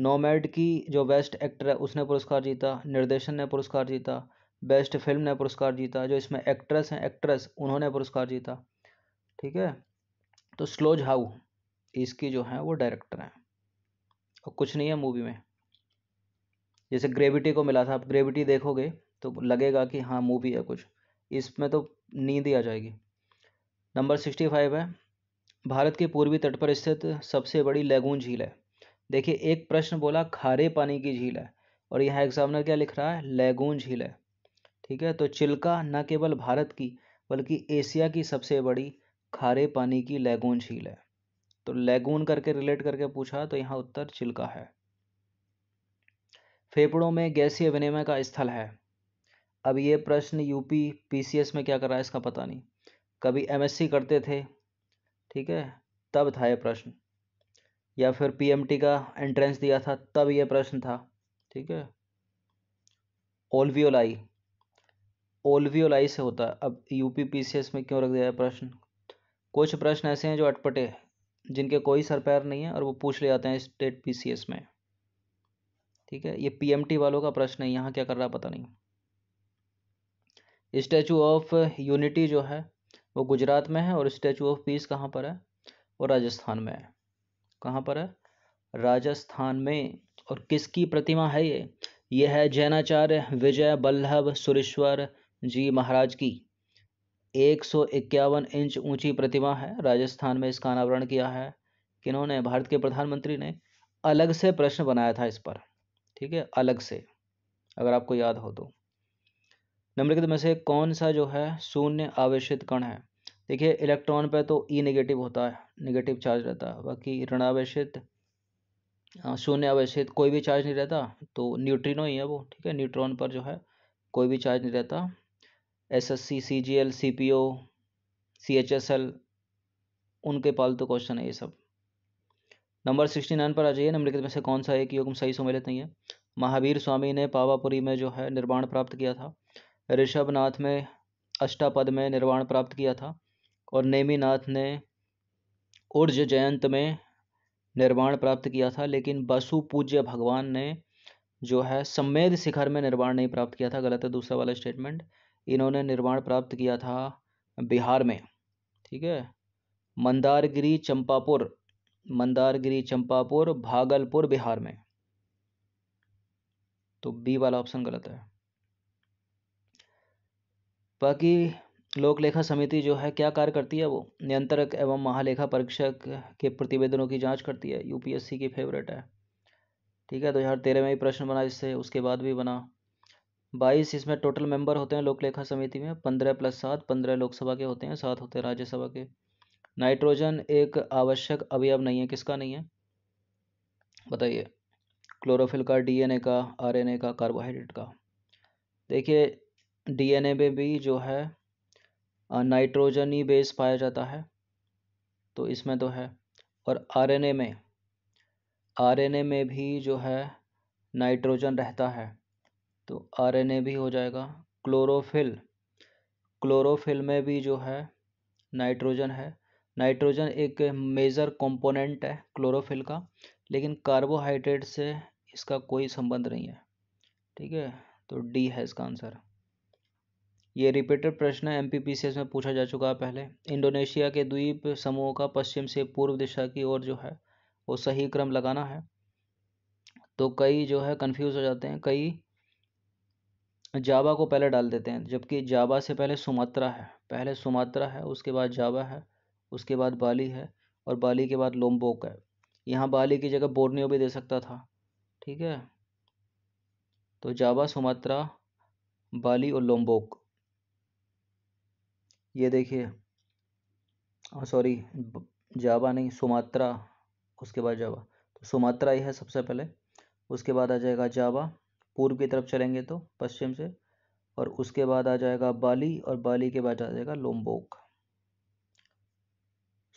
नोमैड की जो बेस्ट एक्टर है, उसने पुरस्कार जीता, निर्देशन ने पुरस्कार जीता, बेस्ट फ़िल्म ने पुरस्कार जीता, जो इसमें एक्ट्रेस हैं, एक्ट्रेस, उन्होंने पुरस्कार जीता, ठीक है? तो स्लोज हाउ, इसकी जो है, वो डायरेक्टर हैं। और कुछ नहीं है मूवी में। जैसे ग्रेविटी को मिला था, आप ग्रेविटी देखोगे तो लगेगा कि हाँ मूवी है कुछ। इसमें तो नींद ही आ जाएगी। नंबर सिक्सटी फाइव है, भारत के पूर्वी तट पर स्थित सबसे बड़ी लेगून झील है। देखिए, एक प्रश्न बोला, खारे पानी की झील है। और यहाँ एग्जामिनर क्या लिख रहा है? लेगून झील है। ठीक है तो चिल्का न केवल भारत की, बल्कि एशिया की सबसे बड़ी खारे पानी की लेगून झील है। तो लेगून करके रिलेट करके पूछा तो यहाँ उत्तर चिल्का है। फेफड़ों में गैसीय विनिमय का स्थल है। अब ये प्रश्न यूपी पीसीएस में क्या कर रहा है, इसका पता नहीं। कभी एमएससी करते थे, ठीक है, तब था ये प्रश्न। या फिर पीएमटी का एंट्रेंस दिया था, तब ये प्रश्न था, ठीक है? ओलवियोलाई ओलवियोलाई से होता है। अब यूपी पीसीएस में क्यों रख दिया है प्रश्न? कुछ प्रश्न ऐसे हैं जो अटपटे जिनके कोई सर पैर नहीं है और वो पूछ ले जाते हैं स्टेट पीसीएस में, ठीक है? ये पीएमटी वालों का प्रश्न है, यहाँ क्या कर रहा पता नहीं। स्टैचू ऑफ़ यूनिटी जो है, वो गुजरात में है और स्टैचू ऑफ़ पीस कहाँ पर है? वो राजस्थान में है। कहाँ पर है? राजस्थान में। और किसकी प्रतिमा है ये? ये है जैनाचार्य विजय बल्लभ सुरेश्वर जी महाराज की। एक सौ इक्यावन इंच ऊँची प्रतिमा है। राजस्थान में इसका अनावरण किया है। किन्होंने? भारत के प्रधानमंत्री ने। अलग से प्रश्न बनाया था इस पर। ठीक है? अलग से। अगर आपको याद हो तो। निम्नलिखित में से कौन सा जो है शून्य आवेशित कण है? देखिए, इलेक्ट्रॉन पे तो ई नेगेटिव होता है नेगेटिव चार्ज रहता है। बाकी ऋणावेशित शून्य आवेशित कोई भी चार्ज नहीं रहता तो न्यूट्रिनो ही है वो, ठीक है? न्यूट्रॉन पर जो है, कोई भी चार्ज नहीं रहता। S S C C G L C P O C H S L उनके पालतू क्वेश्चन है ये सब। नंबर सिक्सटी नाइन पर आ जाइए, निम्नलिखित में से कौन सा एक युग्म सही सुमेलित नहीं है महावीर स्वामी ने पावापुरी में जो है निर्माण प्राप्त किया था। ऋषभनाथ में अष्टापद में निर्वाण प्राप्त किया था। और नेमीनाथ ने उर्ज जयंत में निर्वाण प्राप्त किया था, लेकिन बसु पूज्य भगवान ने जो है सम्मेद शिखर में निर्वाण नहीं प्राप्त किया था, गलत है, दूसरा वाला स्टेटमेंट इन्होंने निर्माण प्राप्त किया था बिहार में, ठीक है? मंदारगिरी चंपापुर मंदारगिरी चंपापुर, भागलपुर, बिहार में। तो बी वाला ऑप्शन गलत है। बाकी लोक लेखा समिति जो है, क्या कार्य करती है वो? नियंत्रक एवं महालेखा परीक्षक के प्रतिवेदनों की जाँच करती है। यूपीएससी की फेवरेट है। ठीक है दो हज़ार तेरह में ही प्रश्न बना इससे उसके बाद भी बना। बाईस, इसमें टोटल मेंबर होते हैं लोक लेखा समिति में। पंद्रह प्लस सात, पंद्रह लोकसभा के होते हैं, सात होते हैं राज्यसभा के। नाइट्रोजन एक आवश्यक अवयव नहीं है। किसका नहीं है? बताइए। क्लोरोफिल का, डीएनए का, आरएनए का, कार्बोहाइड्रेट का। देखिए, डीएनए में भी जो है नाइट्रोजन ही बेस पाया जाता है तो इसमें तो है। और आरएनए में आरएनए में भी जो है, नाइट्रोजन रहता है तो आरएनए भी हो जाएगा। क्लोरोफिल क्लोरोफिल में भी जो है, नाइट्रोजन है। नाइट्रोजन एक मेजर कंपोनेंट है क्लोरोफिल का, लेकिन कार्बोहाइड्रेट से इसका कोई संबंध नहीं है। ठीक है तो डी है इसका आंसर। ये रिपीटेड प्रश्न एम पी में पूछा जा चुका है पहले। इंडोनेशिया के द्वीप समूह का पश्चिम से पूर्व दिशा की ओर जो है, वो सही क्रम लगाना है। तो कई जो है कंफ्यूज हो जाते हैं। कई जावा को पहले डाल देते हैं, जबकि जावा से पहले सुमात्रा है। पहले सुमात्रा है, उसके बाद जावा है, उसके बाद बाली है, और बाली के बाद लोम्बोक है। यहाँ बाली की जगह बोर्नियो भी दे सकता था, ठीक है? तो जावा, सुमात्रा, बाली और लोम्बोक ये देखिए सॉरी जावा नहीं, सुमात्रा, उसके बाद जावा। तो सुमात्रा ही है सबसे पहले, उसके बाद आ जाएगा जावा, पूर्व की तरफ़ चलेंगे तो पश्चिम से, और उसके बाद आ जाएगा बाली, और बाली के बाद आ जाएगा Lombok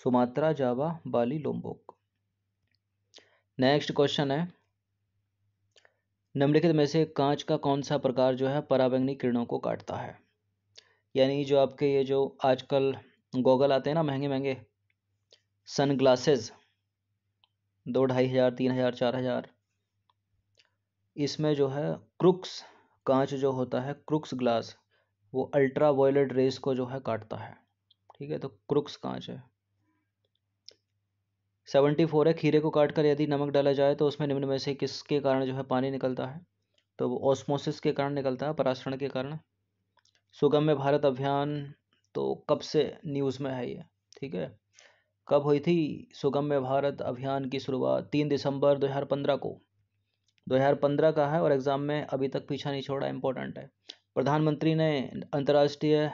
Sumatra, Java, Bali Lombok next question है, निम्नलिखित में से कांच का कौन सा प्रकार जो है, पराबैंगनी किरणों को काटता है? यानी जो आपके ये जो आजकल गॉगल आते हैं ना महँगे महँगे सन ग्लासेस दो ढाई हज़ार, तीन हज़ार, चार हज़ार, इसमें जो है क्रुक्स कांच जो होता है, क्रुक्स ग्लास, वो अल्ट्रा वायलेट रेस को जो है काटता है। ठीक है तो क्रुक्स कांच है। सेवेंटी फोर है, खीरे को काट कर यदि नमक डाला जाए तो उसमें निम्न में से किसके कारण जो है पानी निकलता है? तो वो ऑस्मोसिस के कारण निकलता है परासरण के कारण। सुगम्य भारत अभियान तो कब से न्यूज़ में है ये? ठीक है? कब हुई थी सुगम्य भारत अभियान की शुरुआत? तीन दिसंबर 2015 को। 2015 का है और एग्ज़ाम में अभी तक पीछा नहीं छोड़ा इम्पोर्टेंट है। प्रधानमंत्री ने अंतर्राष्ट्रीय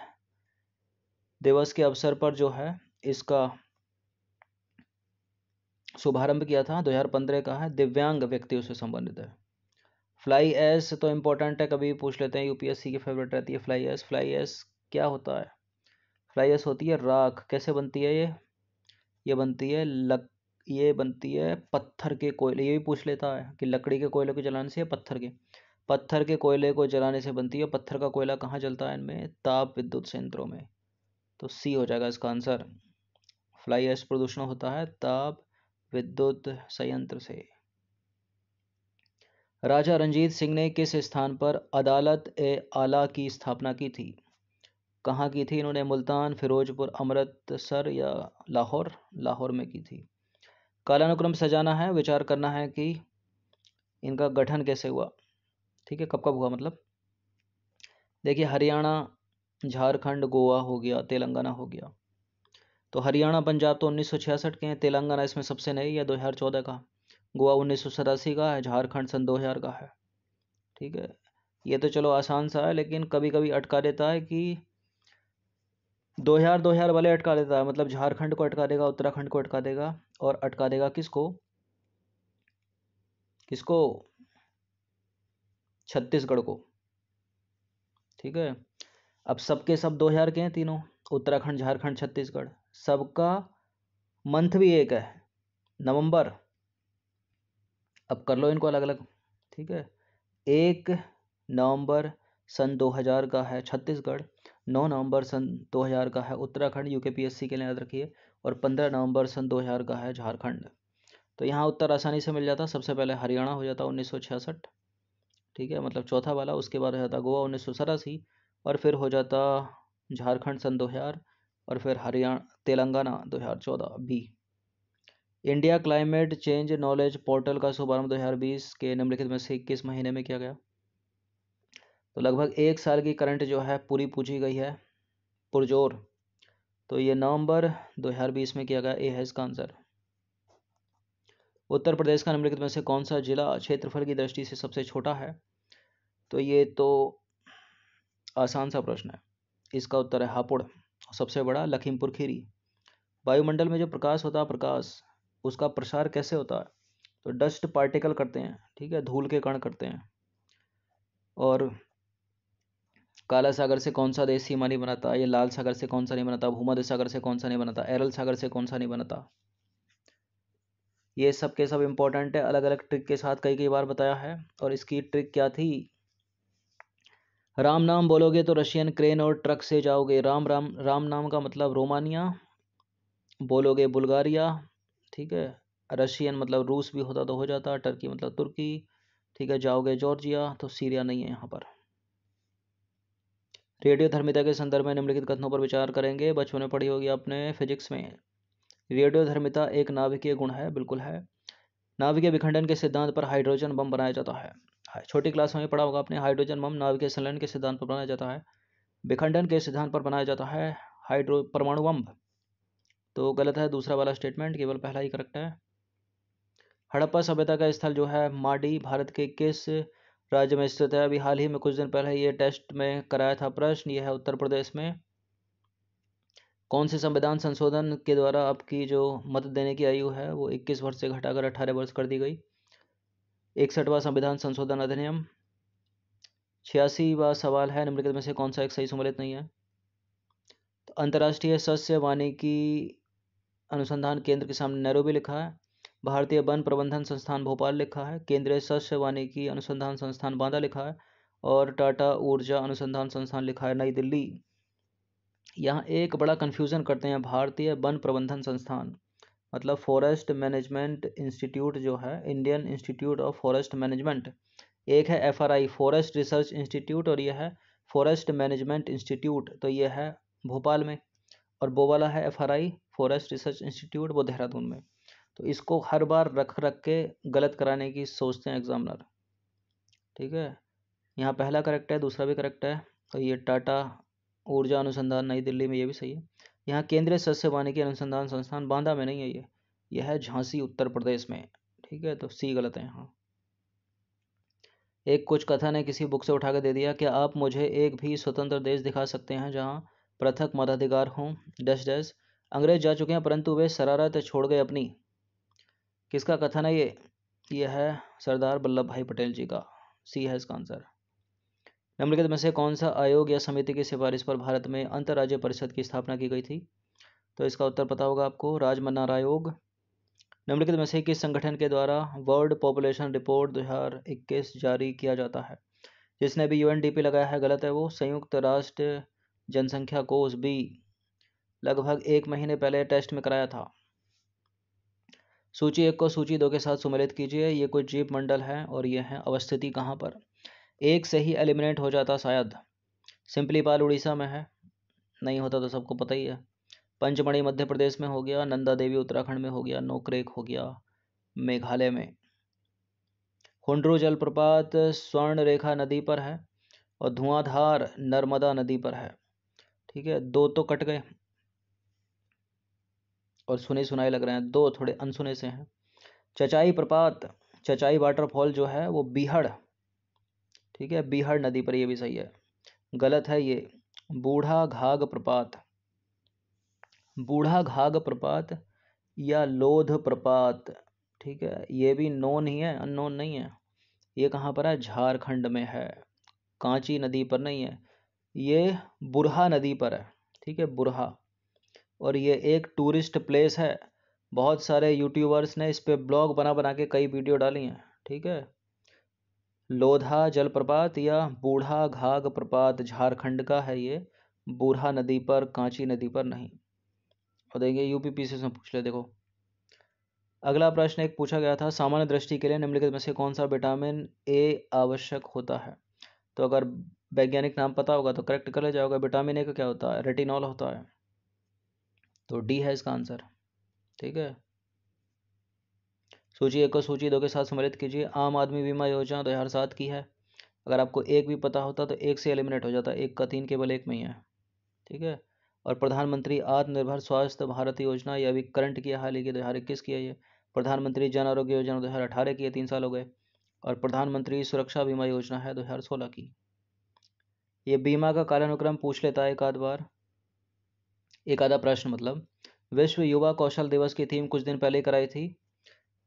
दिवस के अवसर पर जो है इसका शुभारंभ किया था 2015 का है, दिव्यांग व्यक्तियों से संबंधित है। फ्लाई एस तो इम्पोर्टेंट है, कभी पूछ लेते हैं यूपीएससी की फेवरेट रहती है फ्लाई एस फ्लाई एस क्या होता है? फ्लाई एस होती है राख। कैसे बनती है ये? ये बनती है लक, ये बनती है पत्थर के कोयले। ये भी पूछ लेता है कि लकड़ी के कोयले को जलाने से या पत्थर के? पत्थर के कोयले को जलाने से बनती है। पत्थर का कोयला कहाँ जलता है इनमें? ताप विद्युत संयंत्रों में। तो सी हो जाएगा इसका आंसर फ्लाई एस प्रदूषण होता है ताप विद्युत संयंत्र से। राजा रंजीत सिंह ने किस स्थान पर अदालत ए आला की स्थापना की थी? कहाँ की थी? इन्होंने मुल्तान, फिरोजपुर, अमृतसर या लाहौर? लाहौर में की थी। कालानुक्रम सजाना है, विचार करना है कि इनका गठन कैसे हुआ। ठीक है कब कब हुआ मतलब? देखिए, हरियाणा, झारखंड, गोवा हो गया, तेलंगाना हो गया। तो हरियाणा, पंजाब तो उन्नीस सौ छियासठ के हैं, तेलंगाना इसमें सबसे नई है 2014 का। गोवा उन्नीस सौ सतासी का है, झारखंड सन 2000 का है। ठीक है? ये तो चलो आसान सा है, लेकिन कभी कभी अटका देता है कि दो हज़ार दो हज़ार वाले अटका देता है मतलब झारखंड को अटका देगा, उत्तराखंड को अटका देगा, और अटका देगा किसको? किसको? छत्तीसगढ़ को। ठीक है? अब सबके सब 2000 के हैं तीनों, उत्तराखंड, झारखंड, छत्तीसगढ़। सबका मंथ भी एक है, नवंबर। अब कर लो इनको अलग अलग ठीक है? एक नवंबर सन 2000 का है छत्तीसगढ़, नौ नवंबर सन 2000 का है उत्तराखंड पीएससी के लिए याद रखिए, और पंद्रह नवंबर सन 2000 का है झारखंड। तो यहाँ उत्तर आसानी से मिल जाता, सबसे पहले हरियाणा हो जाता उन्नीस सौ छियासठ, ठीक है? मतलब चौथा वाला, उसके बाद हो जाता गोवा उन्नीस और फिर हो जाता झारखंड सन 2000 और फिर Haryana, Telangana 2014 B. India climate change knowledge portal का शुभारंभ 2020 के निम्नलिखित में से इक्कीस महीने में किया गया। तो लगभग एक साल की करंट जो है पूरी पूछी गई है पुरजोर। तो ये नवंबर 2020 में किया गया, ए है इसका आंसर। उत्तर प्रदेश का निम्नलिखित में से कौन सा जिला क्षेत्रफल की दृष्टि से सबसे छोटा है? तो ये तो आसान सा प्रश्न है। इसका उत्तर है हापुड़ सबसे बड़ा लखीमपुर खीरी। वायुमंडल में जो प्रकाश होता है, प्रकाश। उसका प्रसार कैसे होता है? तो डस्ट पार्टिकल करते हैं, ठीक है? धूल के कण करते हैं। और काला सागर से कौन सा देश सीमा नहीं बनाता? ये लाल सागर से कौन सा नहीं बनाता? भूमध्य सागर से कौन सा नहीं बनाता? एरल सागर से कौन सा नहीं बनाता? ये सब के सब इंपॉर्टेंट है। अलग अलग ट्रिक के साथ कई कई बार बताया है। और इसकी ट्रिक क्या थी? राम नाम बोलोगे तो रशियन क्रेन और ट्रक से जाओगे। राम राम राम नाम का मतलब रोमानिया, बोलोगे बुल्गारिया ठीक है? रशियन मतलब रूस भी होता तो हो जाता, टर्की मतलब तुर्की, ठीक है, जाओगे जॉर्जिया तो सीरिया नहीं है यहाँ पर। रेडियो धर्मिता के संदर्भ में निम्नलिखित कथनों पर विचार करेंगे, बचपन में पढ़ी होगी आपने फिजिक्स में। रेडियो धर्मिता एक नाभिकीय गुण है, बिल्कुल है। नाभिकीय विखंडन के सिद्धांत पर हाइड्रोजन बम बनाया जाता है। छोटी क्लास में पढ़ा होगा आपने, हाइड्रोजन बम नाभिकीय संलयन के सिद्धांत पर बनाया जाता है। विखंडन के सिद्धांत पर बनाया जाता है हाइड्रो परमाणु बम। तो गलत है, दूसरा वाला स्टेटमेंट केवल पहला ही करेक्ट है। हड़प्पा सभ्यता का स्थल जो है, माडी, भारत के किस राज्य में स्थित है? अभी हाल ही में कुछ दिन पहले ये टेस्ट में कराया था प्रश्न, यह है उत्तर प्रदेश में। कौन से संविधान संशोधन के द्वारा आपकी जो मत देने की आयु है, वो 21 वर्ष से घटाकर 18 वर्ष कर दी गई? इकसठवा संविधान संशोधन अधिनियम। छियासीवा सवाल है, निम्नलिखित में से कौन सा एक सही सम्मिलित नहीं है? तो अंतर्राष्ट्रीय सस्य वानिकी अनुसंधान केंद्र के सामने नैरोबी लिखा है। भारतीय वन प्रबंधन संस्थान भोपाल लिखा है। केंद्रीय सस्य वानिकी अनुसंधान संस्थान बांदा लिखा है। और टाटा ऊर्जा अनुसंधान संस्थान लिखा है नई दिल्ली। यहाँ एक बड़ा कन्फ्यूज़न करते हैं भारतीय वन प्रबंधन संस्थान। मतलब फॉरेस्ट मैनेजमेंट इंस्टीट्यूट जो है Indian Institute of Forest Management एक है एफआरआई फॉरेस्ट रिसर्च इंस्टीट्यूट और यह है फॉरेस्ट मैनेजमेंट इंस्टीट्यूट तो यह है भोपाल में। और वो वाला है एफआरआई फॉरेस्ट रिसर्च इंस्टीट्यूट वो देहरादून में। तो इसको हर बार रख रख के गलत कराने की सोचते हैं एग्जामिनर ठीक है? यहाँ पहला करेक्ट है, दूसरा भी करेक्ट है। तो ये टाटा ऊर्जा अनुसंधान नई दिल्ली में ये भी सही है। यहाँ केंद्रीय सस्य वानिकी अनुसंधान संस्थान बांदा में नहीं है ये। यह है झांसी, उत्तर प्रदेश में। ठीक है? तो सी गलत है यहाँ। एक कुछ कथन है, किसी बुक से उठा कर दे दिया, क्या आप मुझे एक भी स्वतंत्र देश दिखा सकते हैं जहाँ पृथक मताधिकार हों? Dash dash. अंग्रेज़ जा चुके हैं, परंतु वे शरारत छोड़ गए अपनी। किसका कथन है ये? ये है सरदार वल्लभ भाई पटेल जी का। सी है इसका आंसर निम्नलिखित में से कौन सा आयोग या समिति की सिफारिश पर भारत में अंतर्राज्य परिषद की स्थापना की गई थी? तो इसका उत्तर पता होगा आपको, राजमन्नार आयोग। निम्नलिखित में से किस संगठन के द्वारा वर्ल्ड पॉपुलेशन रिपोर्ट 2021 जारी किया जाता है? जिसने भी यूएनडीपी लगाया है, गलत है वो। संयुक्त राष्ट्र जनसंख्या कोष बी लगभग एक महीने पहले टेस्ट में कराया था। सूची एक को सूची दो के साथ सुमिलित कीजिए, ये कोई जीप मंडल है और ये है अवस्थिति कहाँ पर? एक से ही एलिमिनेट हो जाता शायद। सिंपली पाल उड़ीसा में है। नहीं होता तो सबको पता ही है। पंचमढ़ी मध्य प्रदेश में हो गया, नंदा देवी उत्तराखंड में हो गया, नोकरेक हो गया, मेघालय में। हुंड्रू जलप्रपात स्वर्ण रेखा नदी पर है और धुआंधार नर्मदा नदी पर है। ठीक है, दो तो कट गए। और सुने सुनाए लग रहे हैं, दो थोड़े अनसुने से हैं। चचाई प्रपात, चचाई वाटरफॉल जो है वो बीहड़, ठीक है? बीहड़ नदी पर, ये भी सही है। गलत है ये। बूढ़ा घाघ प्रपात। बूढ़ा घाग प्रपात या लोध प्रपात, ठीक है? ये भी नोन ही है अननोन नहीं है। ये कहाँ पर है? झारखंड में है। कांची नदी पर नहीं है। ये बुरहा नदी पर है, ठीक है? बुरहा। और ये एक टूरिस्ट प्लेस है। बहुत सारे यूट्यूबर्स ने इस पर ब्लॉग बना बना के कई वीडियो डाली हैं, ठीक है? लोधा जलप्रपात या बूढ़ा घाघ प्रपात झारखंड का है ये। बूढ़ा नदी पर, कांची नदी पर नहीं। और देखिए यूपी से पूछ ले, देखो। अगला प्रश्न एक पूछा गया था, सामान्य दृष्टि के लिए निम्नलिखित में से कौन सा विटामिन ए आवश्यक होता है? तो अगर वैज्ञानिक नाम पता होगा तो करेक्ट कर ले जाओगे। विटामिन ए का क्या होता है? रेटिनॉल होता है। तो डी है इसका आंसर ठीक है? सूची एक को सूची दो के साथ सम्मिलित कीजिए। आम आदमी बीमा योजना दो हज़ार सात की है। अगर आपको एक भी पता होता तो एक से एलिमिनेट हो जाता। एक का तीन केवल एक में ही है, ठीक है? और प्रधानमंत्री आत्मनिर्भर स्वास्थ्य भारत योजना ये अभी करंट की हाल ही की, दो हज़ार इक्कीस की है ये। प्रधानमंत्री जन आरोग्य योजना दो हज़ार अठारह की है, तीन साल हो गए। और प्रधानमंत्री सुरक्षा बीमा योजना है दो हज़ार सोलह की। ये बीमा का कालानुक्रम पूछ लेता है एक आध बार। एक आधा प्रश्न मतलब। विश्व युवा कौशल दिवस की थीम कुछ दिन पहले कराई थी।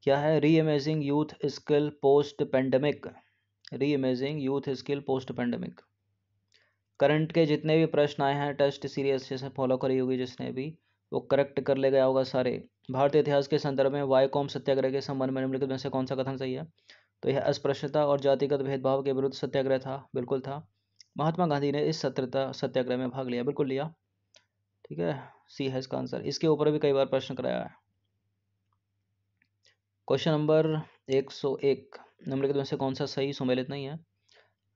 क्या है reimagining youth skill post pandemic reimagining youth skill post pandemic current के जितने भी प्रश्न आए हैं टेस्ट सीरीज़ से फॉलो करी होगी जिसने भी, वो करेक्ट कर ले गया होगा सारे। भारतीय इतिहास के संदर्भ में वायकॉम सत्याग्रह के संबंध में निम्नलिखित में से कौन सा कथन सही है? तो यह अस्पृश्यता और जातिगत भेदभाव के विरुद्ध सत्याग्रह था, बिल्कुल था। महात्मा गांधी ने इस सत्यता सत्याग्रह में भाग लिया, बिल्कुल लिया। ठीक है? सी है इसका आंसर इसके ऊपर भी कई बार प्रश्न कराया है। क्वेश्चन नंबर 101 निम्नलिखित में से कौन सा सही सुमेलित नहीं है?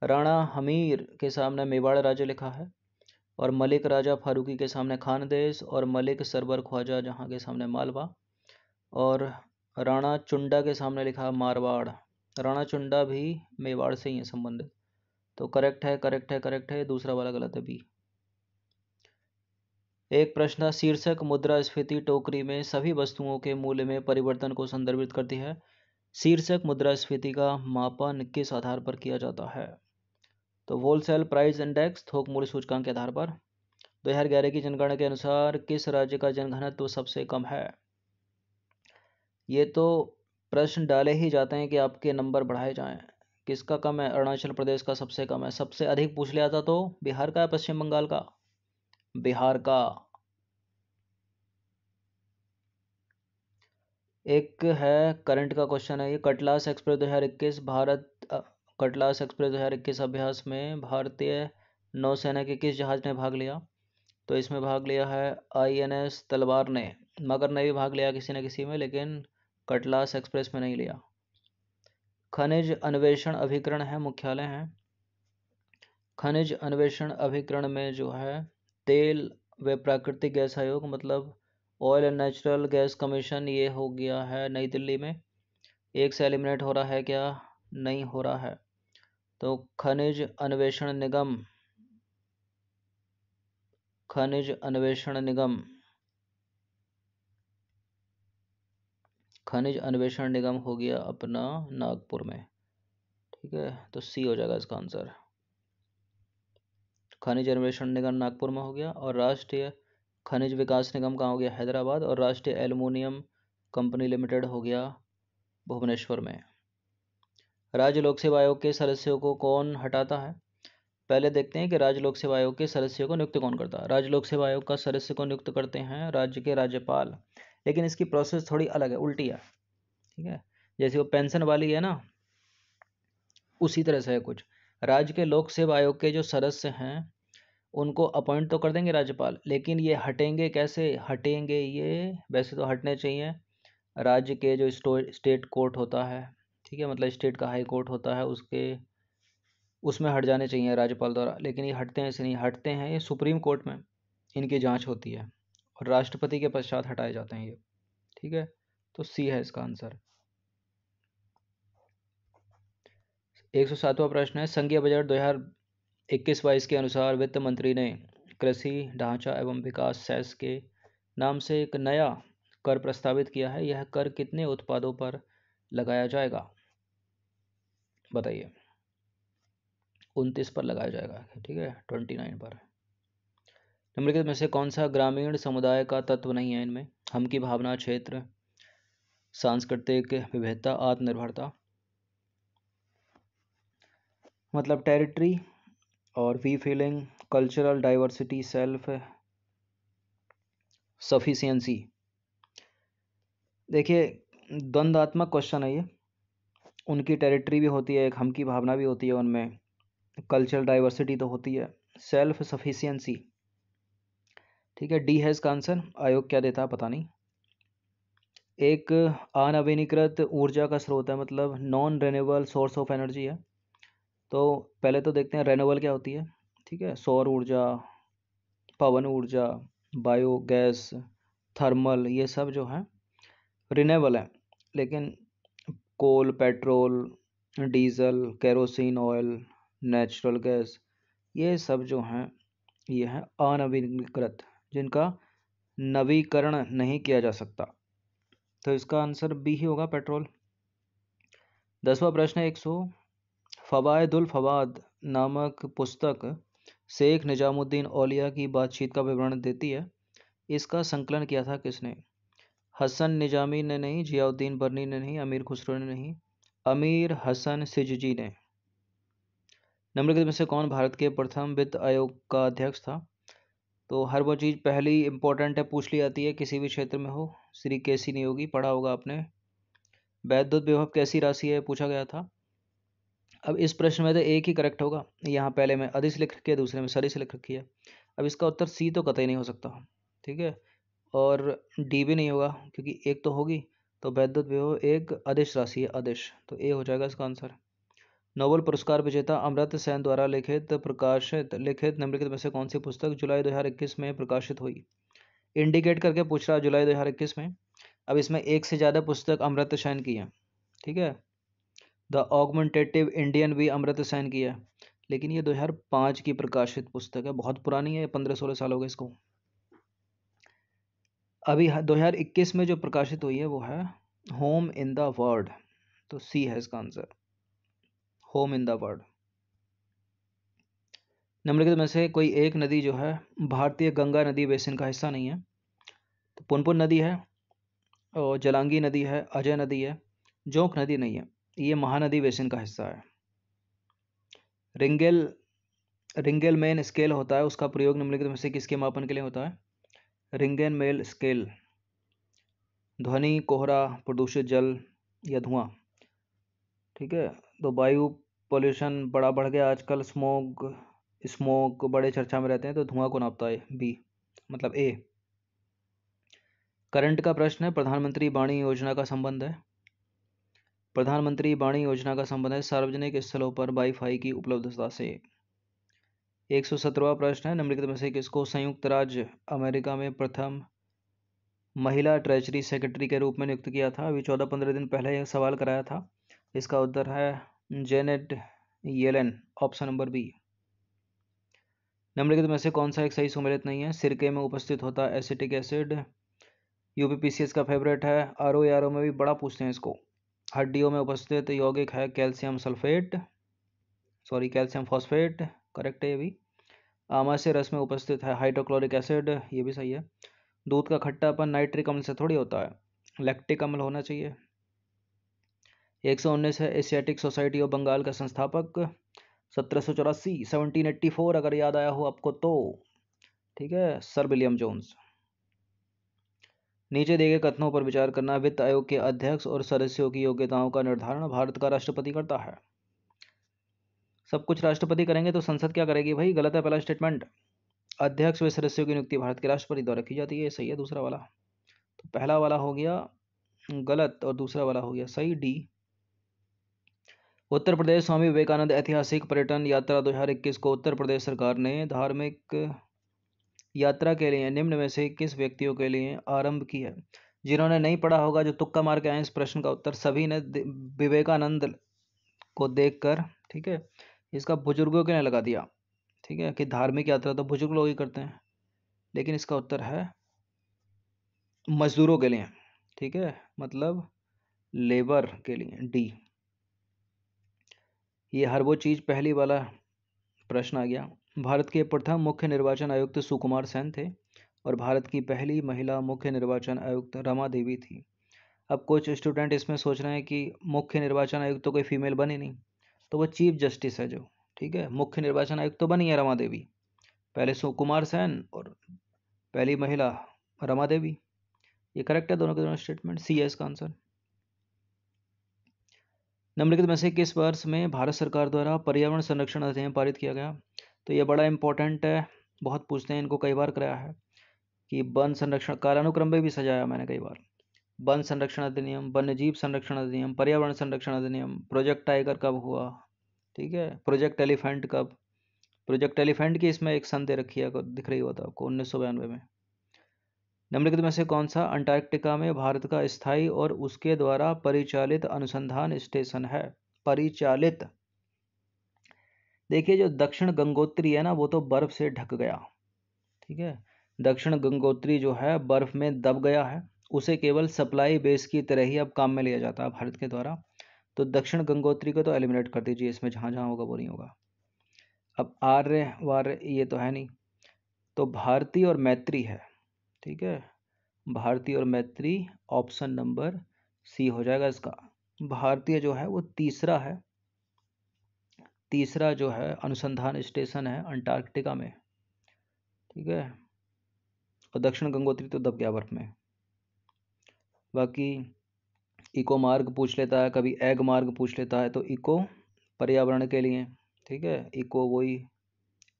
राणा हमीर के सामने मेवाड़ राज्य लिखा है और मलिक राजा फारूकी के सामने खानदेश और मलिक सरबर ख्वाजा जहाँ के सामने मालवा और राणा चुंडा के सामने लिखा मारवाड़। राणा चुंडा भी मेवाड़ से ही है संबंधित। तो करेक्ट है करेक्ट है करेक्ट है, दूसरा वाला गलत है बी एक प्रश्न, शीर्षक मुद्रास्फीति टोकरी में सभी वस्तुओं के मूल्य में परिवर्तन को संदर्भित करती है। शीर्षक मुद्रास्फीति का मापन किस आधार पर किया जाता है? तो होलसेल प्राइस इंडेक्स, थोक मूल्य सूचकांक के आधार पर। दो हज़ार ग्यारह की जनगणना के अनुसार किस राज्य का जनघनत्व तो सबसे कम है? ये तो प्रश्न डाले ही जाते हैं कि आपके नंबर बढ़ाए जाएँ। किसका कम है? अरुणाचल प्रदेश का सबसे कम है। सबसे अधिक पूछ लिया था तो बिहार का है पश्चिम बंगाल का? बिहार का एक है, करंट का क्वेश्चन है ये। कटलास एक्सप्रेस दो हज़ार इक्कीस, भारत कटलास एक्सप्रेस दो हज़ार इक्कीस अभ्यास में भारतीय नौसेना के किस जहाज़ ने भाग लिया? तो इसमें भाग लिया है आईएनएस तलवार ने। मगर ने भी भाग लिया किसी न किसी में, लेकिन कटलास एक्सप्रेस में नहीं लिया। खनिज अन्वेषण अभिकरण है, मुख्यालय है। खनिज अन्वेषण अभिकरण में जो है तेल व प्राकृतिक गैस आयोग मतलब oil and natural gas commission ये हो गया है नई दिल्ली में। एक से एलिमिनेट हो रहा है क्या? नहीं हो रहा है। तो खनिज अन्वेषण निगम, खनिज अन्वेषण निगम, खनिज अन्वेषण निगम हो गया अपना नागपुर में। ठीक है तो सी हो जाएगा इसका आंसर खनिज अन्वेषण निगम नागपुर में हो गया और राष्ट्रीय खनिज विकास निगम कहाँ हो गया? हैदराबाद और राष्ट्रीय एल्युमिनियम कंपनी लिमिटेड हो गया भुवनेश्वर में। राज्य लोक सेवा आयोग के सदस्यों को कौन हटाता है? पहले देखते हैं कि राज्य लोक सेवा आयोग के सदस्यों को नियुक्त कौन करता है। राज्य लोक सेवा आयोग का सदस्य को नियुक्त करते हैं राज्य के राज्यपाल। लेकिन इसकी प्रोसेस थोड़ी अलग है, उल्टी है, ठीक है? जैसे वो पेंशन वाली है ना, उसी तरह से है कुछ। राज्य के लोक सेवा आयोग के जो सदस्य हैं, उनको अपॉइंट तो कर देंगे राज्यपाल, लेकिन ये हटेंगे कैसे? हटेंगे ये, वैसे तो हटने चाहिए। राज्य के जो स्टेट कोर्ट होता है, ठीक है मतलब स्टेट का हाई कोर्ट होता है, उसके, उसमें हट जाने चाहिए राज्यपाल द्वारा, लेकिन ये हटते हैं, ऐसे नहीं, हटते हैं ये सुप्रीम कोर्ट में, इनकी जाँच होती है, और राष्ट्रपति के पश्चात हटाए जाते हैं ये, ठीक है? तो सी है इसका आंसर। एक सौ सातवां प्रश्न है। संघीय बजट दो हज़ार इक्कीस बाईस के अनुसार वित्त मंत्री ने कृषि, ढांचा एवं विकास सेस के नाम से एक नया कर प्रस्तावित किया है। यह कर कितने उत्पादों पर लगाया जाएगा? बताइए। उनतीस पर लगाया जाएगा, ठीक है? ट्वेंटी नाइन पर। निम्नलिखित में से कौन सा ग्रामीण समुदाय का तत्व नहीं है इनमें? हम की भावना, क्षेत्र, सांस्कृतिक विविधता, आत्मनिर्भरता। मतलब टेरिटरी और we feeling cultural diversity self sufficiency देखिए, द्वंद्वात्मक क्वेश्चन है ये। उनकी टेरिटरी भी होती है, एक हम की भावना भी होती है उनमें। कल्चरल डाइवर्सिटी तो होती है। सेल्फ सफिशियंसी ठीक है डी है इसका आंसर आयोग क्या देता है पता नहीं। एक अनवीनीकृत ऊर्जा का स्रोत है मतलब non renewable source of energy है। तो पहले तो देखते हैं रेनेबल क्या होती है, ठीक है? सौर ऊर्जा, पवन ऊर्जा बायो गैस थर्मल ये सब जो है रिनेबल है। लेकिन coal petrol diesel kerosene oil natural gas ये सब जो हैं, ये हैं अनवीनीकृत जिनका नवीकरण नहीं किया जा सकता। तो इसका आंसर बी ही होगा पेट्रोल दसवा प्रश्न एक सौ फवायदुल फवाद नामक पुस्तक शेख निजामुद्दीन औलिया की बातचीत का विवरण देती है। इसका संकलन किया था किसने? हसन निजामी ने नहीं, जियाउद्दीन बर्नी ने नहीं, अमीर खुसरो ने नहीं, अमीर हसन सिजजी ने। निम्नलिखित में से कौन भारत के प्रथम वित्त आयोग का अध्यक्ष था? तो हर वो चीज़ पहली इंपॉर्टेंट है, पूछ ली जाती है, किसी भी क्षेत्र में हो। श्री कैसी नहीं होगी पढ़ा होगा आपने। वैद्युत विभव कैसी राशि है, पूछा गया था। अब इस प्रश्न में तो एक ही करेक्ट होगा। यहाँ पहले में अधिस लिख रखी है, दूसरे में सरिस लिख रखी है। अब इसका उत्तर सी तो कतई नहीं हो सकता, ठीक है? और डी भी नहीं होगा, क्योंकि एक तो होगी तो वैद्युत विभव एक अदिश राशि है, अदिश। तो ए हो जाएगा इसका आंसर नोबेल पुरस्कार विजेता अमृत सेन द्वारा लिखित, प्रकाशित, लिखित निम्नलिखित में से कौन सी पुस्तक जुलाई 2021 में प्रकाशित हुई? इंडिकेट करके पूछ रहा जुलाई 2021 में। अब इसमें एक से ज़्यादा पुस्तक अमृत सेन की है, ठीक है? द ऑगमेंटेटिव इंडियन भी अमृत सेन की है। लेकिन ये 2005 की प्रकाशित पुस्तक है। बहुत पुरानी है पंद्रह सोलह साल हो गए इसको। अभी 2021 में जो प्रकाशित हुई है, वो है होम इन द वर्ल्ड तो सी है इसका answer home in the world निम्नलिखित में से कोई एक नदी जो है, भारतीय गंगा नदी बेसिन का हिस्सा नहीं है। तो पुनपुन नदी है और जलांगी नदी है, अजय नदी है, जोंक नदी नहीं है। ये महानदी बेसिन का हिस्सा है। रिंगेल रिंगेल मेन स्केल होता है, उसका प्रयोग निम्नलिखित में से किसके मापन के लिए होता है? रिंगेन मेल स्केल। ध्वनि, कोहरा, प्रदूषित जल या धुआँ। ठीक है? तो वायु पोल्यूशन बड़ा बढ़ गया आजकल स्मोक स्मोक बड़े चर्चा में रहते हैं तो धुआँ को नापता है बी मतलब ए करंट का प्रश्न है, प्रधानमंत्री वाणी योजना का संबंध है। प्रधानमंत्री वाणी योजना का संबंध है सार्वजनिक स्थलों पर वाईफाई की उपलब्धता से। एक सौ सत्रहवा प्रश्न है, निम्नलिखित में से किसको संयुक्त राज्य अमेरिका में प्रथम महिला ट्रेजरी सेक्रेटरी के रूप में नियुक्त किया था? अभी चौदह पंद्रह दिन पहले यह सवाल कराया था। इसका उत्तर है Janet Yellen, option number B. निम्नलिखित में से कौन सा एक सही सुमेलित नहीं है? सिरके में उपस्थित होता एसिटिक एसिड। यूपीपीसीएस का फेवरेट है। आर ओ में भी बड़ा पूछते हैं इसको। हड्डियों में उपस्थित यौगिक है calcium sulphate, sorry, calcium phosphate, correct है ये भी। आमाशय रस में उपस्थित है, हाइड्रोक्लोरिक एसिड, ये भी सही है। दूध का खट्टापन नाइट्रिक अम्ल से थोड़ी होता है, लैक्टिक अम्ल होना चाहिए। एक सौ उन्नीस है, एशियाटिक सोसाइटी ऑफ़ बंगाल का संस्थापक, सत्रह सौ चौरासी, सेवनटीन एट्टी फोर, अगर याद आया हो आपको तो। ठीक है, सर विलियम जोन्स। नीचे दिए गए कथनों पर विचार करना वित्त आयोग के अध्यक्ष और सदस्यों की योग्यताओं का निर्धारण भारत का राष्ट्रपति करता है। सब कुछ राष्ट्रपति करेंगे तो संसद क्या करेगी भाई? गलत है पहला स्टेटमेंट अध्यक्ष व सदस्यों की नियुक्ति भारत के राष्ट्रपति द्वारा की जाती है। सही है दूसरा वाला। तो पहला वाला हो गया गलत और दूसरा वाला हो गया सही। डी। उत्तर प्रदेश स्वामी विवेकानंद ऐतिहासिक पर्यटन यात्रा 2021 को उत्तर प्रदेश सरकार ने धार्मिक यात्रा के लिए, निम्न में से किस व्यक्तियों के लिए आरंभ की है? जिन्होंने नहीं पढ़ा होगा, जो तुक्का मार के आए इस प्रश्न का उत्तर, सभी ने विवेकानंद को देखकर, ठीक है? इसका बुज़ुर्गों के लिए लगा दिया। ठीक है? कि धार्मिक यात्रा तो बुज़ुर्ग लोग ही करते हैं। लेकिन इसका उत्तर है, मजदूरों के लिए। ठीक है? मतलब लेबर के लिए, डी। ये हर वो चीज़, पहली वाला प्रश्न आ गया। भारत के प्रथम मुख्य निर्वाचन आयुक्त सुकुमार सेन थे और भारत की पहली महिला मुख्य निर्वाचन आयुक्त रमा देवी थी। अब कुछ स्टूडेंट इसमें सोच रहे हैं कि मुख्य निर्वाचन आयुक्त तो कोई फीमेल बनी नहीं तो वो चीफ जस्टिस है जो, ठीक है? मुख्य निर्वाचन आयुक्त तो बनी है रमा देवी। पहले सुकुमार सेन और पहली महिला रमा देवी। ये करेक्ट है दोनों के दोनों स्टेटमेंट सी है इसका आंसर निम्नलिखित में से किस वर्ष में भारत सरकार द्वारा पर्यावरण संरक्षण अधिनियम पारित किया गया? तो ये बड़ा इंपॉर्टेंट है। बहुत पूछते हैं इनको कई बार कराया है कि वन संरक्षण, कालानुक्रम में भी सजाया मैंने कई बार। वन संरक्षण अधिनियम, वन्यजीव संरक्षण अधिनियम, पर्यावरण संरक्षण अधिनियम प्रोजेक्ट टाइगर कब हुआ? ठीक है? प्रोजेक्ट एलिफेंट कब? प्रोजेक्ट एलिफेंट की इसमें एक सन दे रखी है, दिख रही होता आपको, उन्नीस में। निम्नलिखित में से कौन सा? अंटार्कटिका में भारत का स्थायी और उसके द्वारा परिचालित अनुसंधान स्टेशन है। परिचालित। देखिए, जो दक्षिण गंगोत्री है ना, वो तो बर्फ़ से ढक गया। ठीक है? दक्षिण गंगोत्री जो है, बर्फ़ में दब गया है। उसे केवल सप्लाई बेस की तरह ही अब काम में लिया जाता है भारत के द्वारा। तो दक्षिण गंगोत्री को तो एलिमिनेट कर दीजिए, इसमें जहाँ जहाँ होगा, वो नहीं होगा। अब आर्य, वार्य, ये तो है नहीं। तो भारतीय और मैत्री है। ठीक है? भारतीय और मैत्री ऑप्शन नंबर सी हो जाएगा इसका। भारतीय जो है, वो तीसरा है। तीसरा जो है अनुसंधान स्टेशन है अंटार्कटिका में, ठीक है? और दक्षिण गंगोत्री तो दब गया बर्फ़ में। बाकी इको मार्ग पूछ लेता है, कभी एग मार्ग पूछ लेता है तो इको पर्यावरण के लिए, ठीक है? इको वही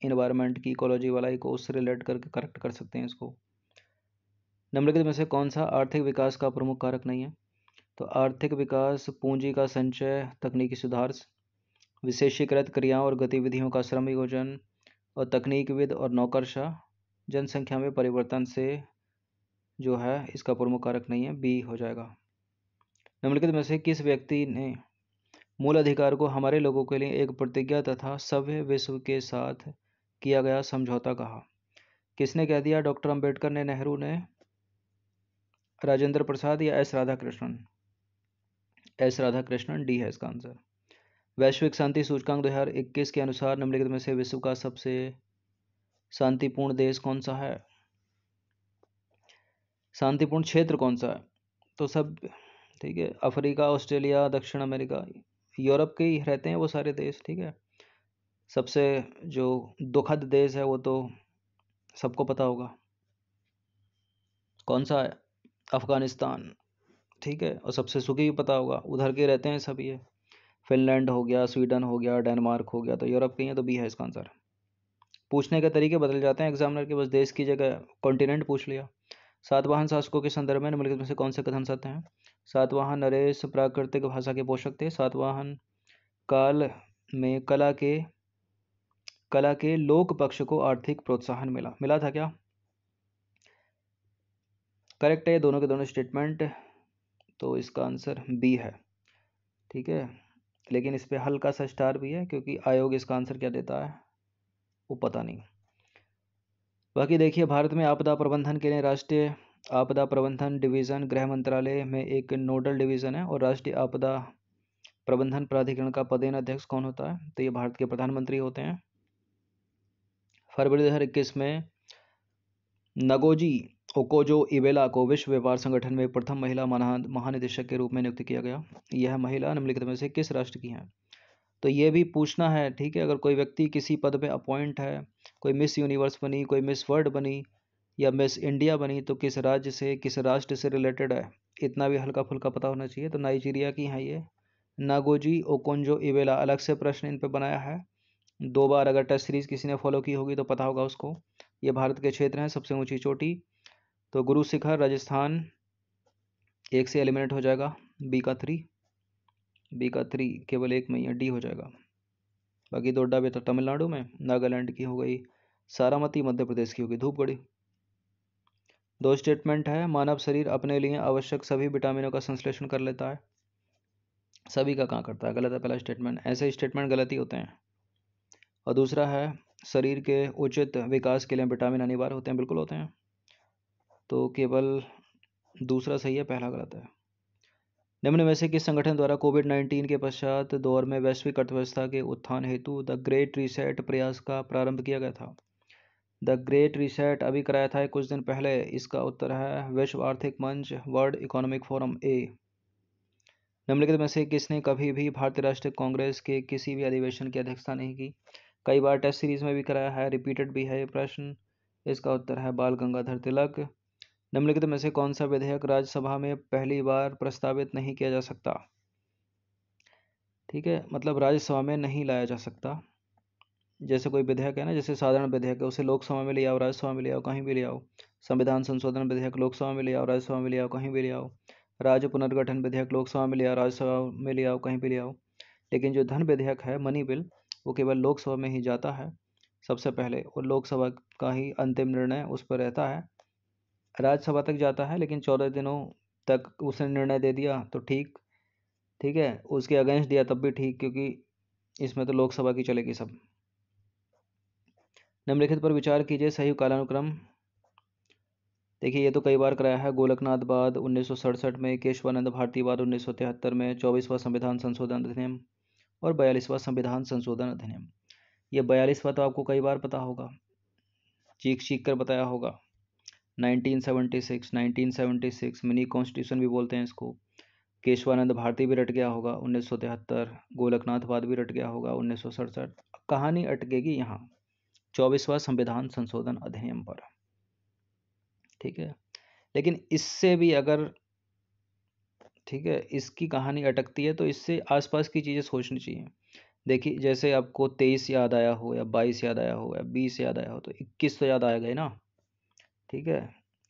इन्वायरमेंट की इकोलॉजी वाला इको, उससे रिलेट करके करेक्ट कर सकते हैं इसको। निम्नलिखित में से कौन सा आर्थिक विकास का प्रमुख कारक नहीं है? तो आर्थिक विकास, पूंजी का संचय, तकनीकी सुधार विशेषीकृत क्रियाओं और गतिविधियों का श्रम योजन और तकनीकविद और नौकरशाह जनसंख्या में परिवर्तन से जो है, इसका प्रमुख कारक नहीं है, बी हो जाएगा। निम्नलिखित में से किस व्यक्ति ने मूल अधिकार को हमारे लोगों के लिए एक प्रतिज्ञा तथा सभ्य विश्व के साथ किया गया समझौता कहा? किसने कह दिया? डॉक्टर अंबेडकर ने, नेहरू ने, राजेंद्र प्रसाद या S Radhakrishnan? S Radhakrishnan D है इसका आंसर। वैश्विक शांति सूचकांक 2021 के अनुसार निम्नलिखित में से विश्व का सबसे शांतिपूर्ण देश कौन सा है? शांतिपूर्ण क्षेत्र कौन सा है? तो सब, ठीक है, अफ्रीका, ऑस्ट्रेलिया, दक्षिण अमेरिका, यूरोप के ही रहते हैं वो सारे देश, ठीक है? सबसे जो दुखद देश है वो तो सबको पता होगा। कौन सा है? अफ़गानिस्तान, ठीक है, और सबसे सुखी भी पता होगा, उधर के रहते हैं सब ये फिनलैंड हो गया, स्वीडन हो गया, डेनमार्क हो गया तो यूरोप के हैं तो बी है इसका आंसर। पूछने के तरीके बदल जाते हैं एग्जामिनर के बस देश की जगह कॉन्टिनेंट पूछ लिया। सातवाहन शासकों के संदर्भ में निम्नलिखित में से कौन से कथन सत्य हैं? सातवाहन नरेश प्राकृतिक भाषा के पोषक थे। सातवाहन काल में कला के कला के लोक पक्ष को आर्थिक प्रोत्साहन मिला। मिला था क्या? करेक्ट है दोनों के दोनों स्टेटमेंट तो इसका आंसर बी है। ठीक है? लेकिन इस पर हल्का सा स्टार भी है, क्योंकि आयोग इसका आंसर क्या देता है? वो पता नहीं। बाकी देखिए, भारत में आपदा प्रबंधन के लिए राष्ट्रीय आपदा प्रबंधन डिवीज़न गृह मंत्रालय में एक नोडल डिवीज़न है और राष्ट्रीय आपदा प्रबंधन प्राधिकरण का पदेन अध्यक्ष कौन होता है? तो ये भारत के प्रधानमंत्री होते हैं। फरवरी दो हज़ार इक्कीस में नगोजी ओकोजो इवेला को विश्व व्यापार संगठन में प्रथम महिला महानिदेशक के रूप में नियुक्त किया गया। यह महिला निम्नलिखित में से किस राष्ट्र की है? तो ये भी पूछना है, ठीक है? अगर कोई व्यक्ति किसी पद पे अपॉइंट है, कोई मिस यूनिवर्स बनी, कोई मिस वर्ल्ड बनी, या मिस इंडिया बनी तो किस राज्य से, किस राष्ट्र से रिलेटेड है? इतना भी हल्का फुल्का पता होना चाहिए। तो नाइजीरिया की है ये। नागोजी ओकोंजो इवेला अलग से प्रश्न इन पर बनाया है। दो बार अगर टेस्ट सीरीज़ किसी ने फॉलो की होगी तो पता होगा उसको। ये भारत के क्षेत्र हैं, सबसे ऊँची चोटी। तो गुरु शिखर, राजस्थान, एक से एलिमिनेट हो जाएगा बी का थ्री बी का थ्री केवल एक में ही डी हो जाएगा। बाकी दो डब्बे तो तमिलनाडु में, नागालैंड की हो गई, सारामती, मध्य प्रदेश की होगी, धूपगढ़ी। दो स्टेटमेंट है, मानव शरीर अपने लिए आवश्यक सभी विटामिनों का संश्लेषण कर लेता है। सभी का कहाँ करता है? गलत है, पहला स्टेटमेंट ऐसे स्टेटमेंट गलत ही होते हैं। और दूसरा है, शरीर के उचित विकास के लिए विटामिन अनिवार्य होते हैं, बिल्कुल होते हैं। तो केवल दूसरा सही है, पहला गलत है। निम्न में से किस संगठन द्वारा कोविड नाइन्टीन के पश्चात दौर में वैश्विक अर्थव्यवस्था के उत्थान हेतु द ग्रेट रिसेट प्रयास का प्रारंभ किया गया था? द ग्रेट रिसेट अभी कराया था कुछ दिन पहले, इसका उत्तर है विश्व आर्थिक मंच, वर्ल्ड इकोनॉमिक फोरम ए। निम्नलिखित में से किसने कभी भी भारतीय राष्ट्रीय कांग्रेस के किसी भी अधिवेशन की अध्यक्षता नहीं की? कई बार टेस्ट सीरीज़ में भी कराया है, रिपीटेड भी है ये प्रश्न। इसका उत्तर है बाल गंगाधर तिलक। निम्नलिखित में से कौन सा विधेयक राज्यसभा में पहली बार प्रस्तावित नहीं किया जा सकता? ठीक है मतलब राज्यसभा में नहीं लाया जा सकता। जैसे कोई विधेयक है ना, जैसे साधारण विधेयक है, उसे लोकसभा में ले आओ, राज्यसभा में ले आओ, कहीं भी ले आओ। संविधान संशोधन विधेयक लोकसभा में ले आओ, राज्यसभा में ले आओ, कहीं भी ले आओ। राज्य पुनर्गठन विधेयक लोकसभा में ले आओ, राज्यसभा में ले आओ, कहीं भी ले आओ। लेकिन जो धन विधेयक है, मनी बिल, वो केवल लोकसभा में ही जाता है, सबसे पहले। और लोकसभा का ही अंतिम निर्णय उस पर रहता है। राज्यसभा तक जाता है, लेकिन चौदह दिनों तक उसने निर्णय दे दिया तो ठीक ठीक है? उसके अगेंस्ट दिया तब भी ठीक, क्योंकि इसमें तो लोकसभा की चलेगी सब। निम्नलिखित पर विचार कीजिए, सही कालानुक्रम। देखिए, ये तो कई बार कराया है, गोलकनाथ बाद उन्नीस में, केशवानंद भारती बाद उन्नीस में, चौबीसवा संविधान संशोधन अधिनियम और बयालीसवा संविधान संशोधन अधिनियम। ये बयालीसवा तो आपको कई बार पता होगा चीख चीख कर बताया होगा। 1976 1976 मिनी कॉन्स्टिट्यूशन भी बोलते हैं इसको। केशवानंद भारती भी रट गया होगा, उन्नीस सौ तिहत्तर। गोलकनाथ बाद भी रट गया होगा, उन्नीस सौ सड़सठ। कहानी अटकेगी यहाँ। चौबीसवा संविधान संशोधन अधिनियम पर। ठीक है? लेकिन इससे भी अगर, ठीक है, इसकी कहानी अटकती है तो इससे आसपास की चीज़ें सोचनी चाहिए। देखिए, जैसे आपको तेईस याद आया हो या बाईस याद आया हो या बीस याद आया हो तो इक्कीस तो याद आएगा ही ना। ठीक है?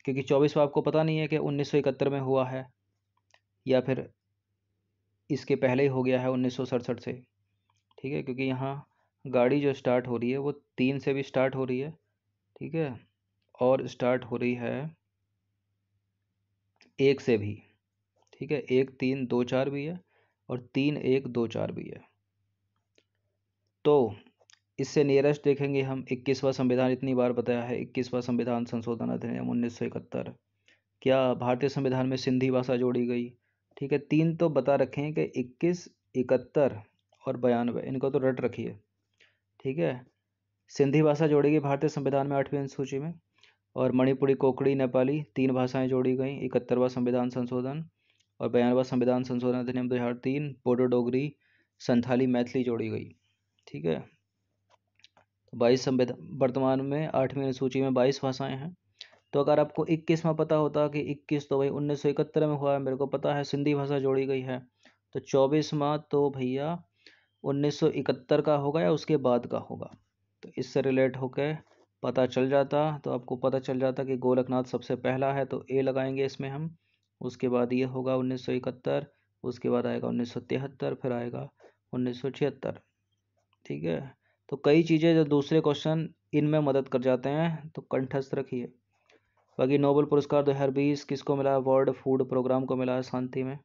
क्योंकि चौबीसवा आपको पता नहीं है कि उन्नीस सौ इकहत्तर में हुआ है, या फिर इसके पहले ही हो गया है उन्नीस सौ सड़सठ से, ठीक है? क्योंकि यहाँ गाड़ी जो स्टार्ट हो रही है, वो तीन से भी स्टार्ट हो रही है, ठीक है? और स्टार्ट हो रही है एक से भी, ठीक है? एक, तीन, दो, चार भी है और तीन, एक, दो, चार भी है। तो इससे नियरेस्ट देखेंगे हम, इक्कीसवा संविधान, इतनी बार बताया है, इक्कीसवा संविधान संशोधन अधिनियम उन्नीस सौ इकहत्तर। क्या भारतीय संविधान में सिंधी भाषा जोड़ी गई? ठीक है, तीन तो बता रखे हैं कि इक्कीस, इकहत्तर और बयानवे, इनको तो रट रखिए। ठीक है, सिंधी भाषा जोड़ी गई भारतीय संविधान में आठवीं अनुसूची में, और मणिपुरी, कोकड़ी, नेपाली, तीन भाषाएँ जोड़ी गई, इकहत्तरवा संविधान संशोधन और बयानवा संविधान संशोधन अधिनियम दो हज़ार तीन, बोडो डोगरी, संथाली मैथिली जोड़ी गई। ठीक है तो बाईस संविधान वर्तमान में आठवीं अनुसूची में बाईस भाषाएँ हैं। तो अगर आपको इक्कीस में पता होता कि इक्कीस तो भाई उन्नीस सौ इकहत्तर में हुआ है, मेरे को पता है सिंधी भाषा जोड़ी गई है तो चौबीस माह तो भैया उन्नीस सौ इकहत्तर का होगा या उसके बाद का होगा? तो इससे रिलेट होकर पता चल जाता तो आपको पता चल जाता कि गोलकनाथ सबसे पहला है तो ए लगाएँगे इसमें हम, उसके बाद ये होगा उन्नीस सौ इकहत्तर, उसके बाद आएगा उन्नीस सौ तिहत्तर, फिर आएगा उन्नीस सौ छिहत्तर। ठीक है? तो कई चीज़ें जो दूसरे क्वेश्चन इनमें मदद कर जाते हैं तो कंठस्थ रखिए। बाकी नोबल पुरस्कार दो हज़ार बीस किसको मिला? वर्ल्ड फ़ूड प्रोग्राम को मिला है शांति में।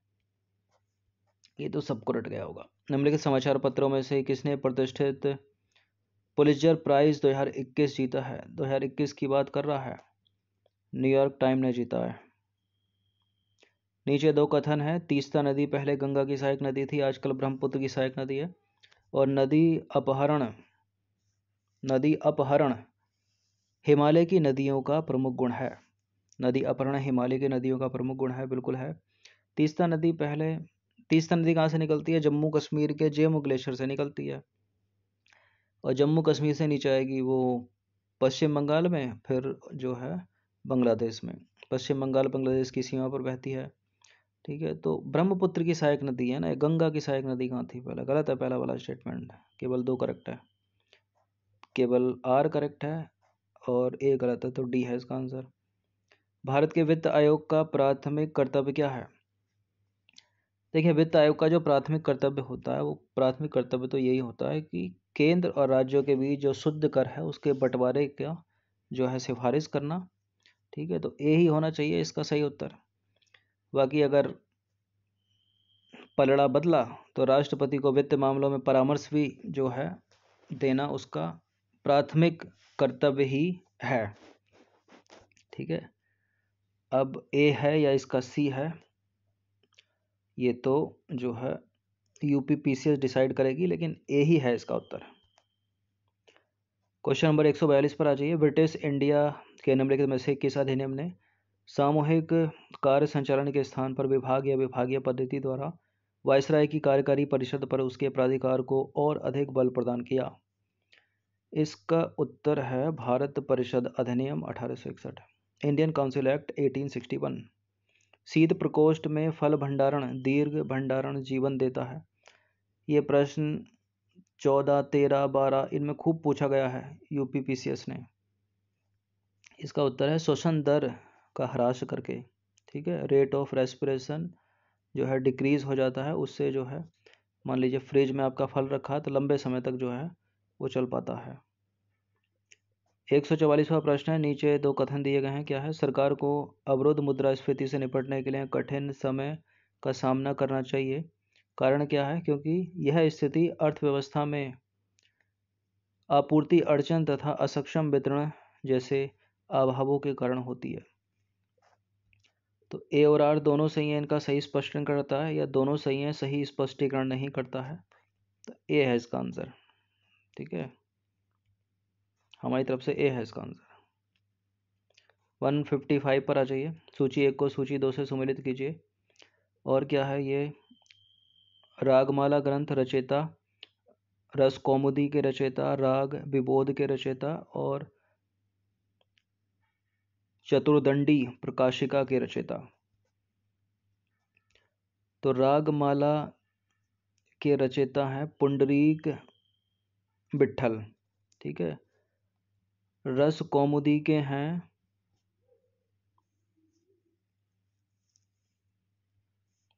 ये तो सबको रट गया होगा। निम्नलिखित समाचार पत्रों में से किसने प्रतिष्ठित पुलिसर प्राइज 2021 जीता है? 2021 की बात कर रहा है। न्यूयॉर्क टाइम ने जीता है। नीचे दो कथन है। तीस्ता नदी, पहले गंगा की सहायक नदी थी, आजकल ब्रह्मपुत्र की सहायक नदी है। और नदी अपहरण नदी अपहरण, हिमालय की नदियों का प्रमुख गुण है। नदी अपहरण, हिमालय की नदियों का प्रमुख गुण है, बिल्कुल है। तीस्ता नदी पहले, तीस्ता नदी कहाँ से निकलती है? जम्मू कश्मीर के जेमू ग्लेशियर से निकलती है। और जम्मू कश्मीर से नीचे आएगी वो पश्चिम बंगाल में, फिर जो है बांग्लादेश में। पश्चिम बंगाल बांग्लादेश की सीमा पर बहती है। ठीक है तो ब्रह्मपुत्र की सहायक नदी है ना गंगा की सहायक नदी कहाँ थी पहले? गलत है, पहला वाला स्टेटमेंट केवल दो करेक्ट है। केवल आर करेक्ट है और ए गलत है तो डी है इसका आंसर भारत के वित्त आयोग का प्राथमिक कर्तव्य क्या है? देखिए, वित्त आयोग का जो प्राथमिक कर्तव्य होता है, वो प्राथमिक कर्तव्य तो यही होता है कि केंद्र और राज्यों के बीच जो शुद्ध कर है, उसके बंटवारे का जो है सिफारिश करना, ठीक है? तो ए ही होना चाहिए, इसका सही उत्तर. बाकी अगर पलड़ा बदला तो राष्ट्रपति को वित्त मामलों में परामर्श भी जो है देना, उसका प्राथमिक कर्तव्य ही है। ठीक है? अब ए है या इसका सी है, ये तो जो है यूपी पीसीएस डिसाइड करेगी, लेकिन ए ही है इसका उत्तर। क्वेश्चन नंबर 142 पर आ जाइए। ब्रिटिश इंडिया के निम्नलिखित में से किस अधिनियम ने सामूहिक कार्य संचालन के स्थान पर विभाग या विभागीय पद्धति द्वारा वायसराय की कार्यकारी परिषद पर उसके प्राधिकार को और अधिक बल प्रदान किया? इसका उत्तर है भारत परिषद अधिनियम अठारह सौ इकसठ इंडियन काउंसिल एक्ट 1861 शीत प्रकोष्ठ में फल भंडारण, दीर्घ भंडारण जीवन देता है। ये प्रश्न चौदह, तेरह, बारह, इनमें खूब पूछा गया है यूपी पीसीएस ने। इसका उत्तर है श्वसन दर का ह्रास करके, ठीक है? रेट ऑफ़ रेस्पिरेशन जो है डिक्रीज हो जाता है, उससे जो है, मान लीजिए फ्रिज में आपका फल रखा तो लंबे समय तक जो है वो चल पाता है। एक सौ चवालीसवा प्रश्न है, नीचे दो कथन दिए गए हैं। क्या है? सरकार को अवरुद्ध मुद्रास्फीति से निपटने के लिए कठिन समय का सामना करना चाहिए। कारण क्या है? क्योंकि यह स्थिति अर्थव्यवस्था में आपूर्ति, अड़चन तथा असक्षम वितरण जैसे अभावों के कारण होती है। तो ए और आर दोनों सही हैं, इनका सही स्पष्टीकरण करता है या दोनों सही हैं, सही स्पष्टीकरण नहीं करता है? तो ए है इसका आंसर। ठीक है? हमारी तरफ़ से ए है इसका आंसर 155 पर आ जाइए। सूची एक को सूची दो से सुमिलित कीजिए। और क्या है ये? रागमाला ग्रंथ रचेता, रस कौमुदी के रचेता, राग विबोध के रचेता और चतुर्दंडी प्रकाशिका के रचेता। तो रागमाला के रचेता हैं पुंडरीक विठल ठीक है? रस कौमुदी के हैं।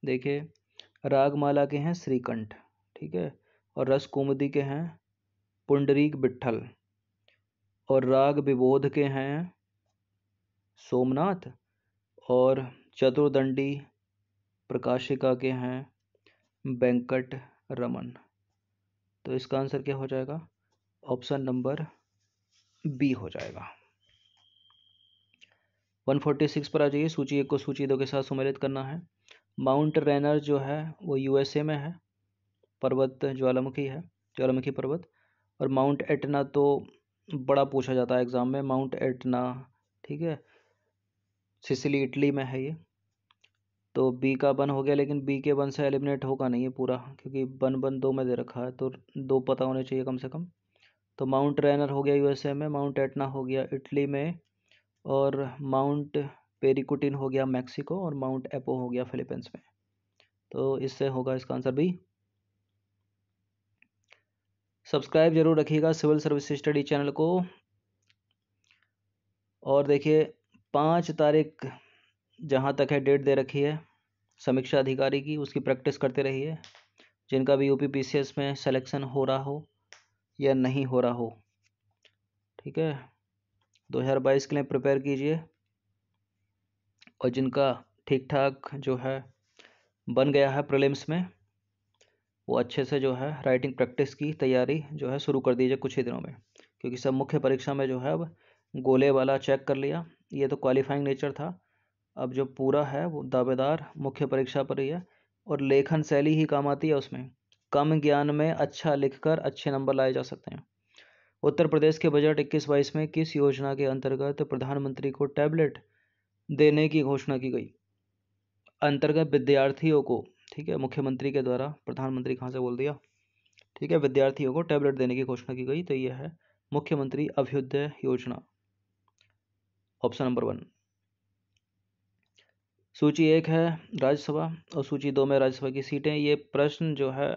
देखिए, रागमाला के हैं श्रीकंठ, ठीक है? और रस कुमुदी के हैं पुंडरीक बिट्ठल। और राग विबोध के हैं सोमनाथ और चतुर्दंडी प्रकाशिका के हैं वेंकट रमन तो इसका आंसर क्या हो जाएगा? ऑप्शन नंबर बी हो जाएगा। 146 पर आ जाइए। सूची एक को सूची दो के साथ सुमेलित करना है। माउंट रैनर जो है, वो यूएसए में है। पर्वत ज्वालामुखी है, ज्वालामुखी पर्वत। और माउंट एटना तो बड़ा पूछा जाता है एग्ज़ाम में। माउंट एटना, ठीक है? सिसिली, इटली में है ये। तो बी का वन हो गया, लेकिन बी के वन से एलिमिनेट होगा नहीं है पूरा, क्योंकि वन वन दो में दे रखा है तो दो पता होने चाहिए कम से कम। तो माउंट रैनर हो गया यूएसए में माउंट एटना हो गया इटली में, और माउंट पेरिकुटिन हो गया मैक्सिको और माउंट एपो हो गया फिलीपींस में। तो इससे होगा इसका आंसर बी सब्सक्राइब ज़रूर रखिएगा सिविल सर्विस स्टडी चैनल को। और देखिए, पाँच तारीख जहाँ तक है डेट दे रखी है, समीक्षा अधिकारी की, उसकी प्रैक्टिस करते रहिए। जिनका भी यूपी पीसीएस में सिलेक्शन हो रहा हो या नहीं हो रहा हो, ठीक है? 2022 के लिए प्रिपेयर कीजिए। और जिनका ठीक ठाक जो है, बन गया है प्रीलिम्स में, वो अच्छे से जो है राइटिंग प्रैक्टिस की तैयारी जो है शुरू कर दीजिए कुछ ही दिनों में। क्योंकि सब मुख्य परीक्षा में जो है, अब गोले वाला चेक कर लिया। ये तो क्वालिफाइंग नेचर था। अब जो पूरा है वो दावेदार मुख्य परीक्षा पर ही है और लेखन शैली ही काम आती है उसमें। कम ज्ञान में अच्छा लिखकर अच्छे नंबर लाए जा सकते हैं। उत्तर प्रदेश के बजट इक्कीस बाईस में किस योजना के अंतर्गत प्रधानमंत्री को टैबलेट देने की घोषणा की गई? अंतर्गत विद्यार्थियों को, ठीक है, मुख्यमंत्री के द्वारा, प्रधानमंत्री कहाँ से बोल दिया? ठीक है, विद्यार्थियों को टैबलेट देने की घोषणा की गई तो यह है Mukhyamantri Abhyuday Yojana. Option number one. सूची एक है राज्यसभा और सूची दो में राज्यसभा की सीटें। ये प्रश्न जो है,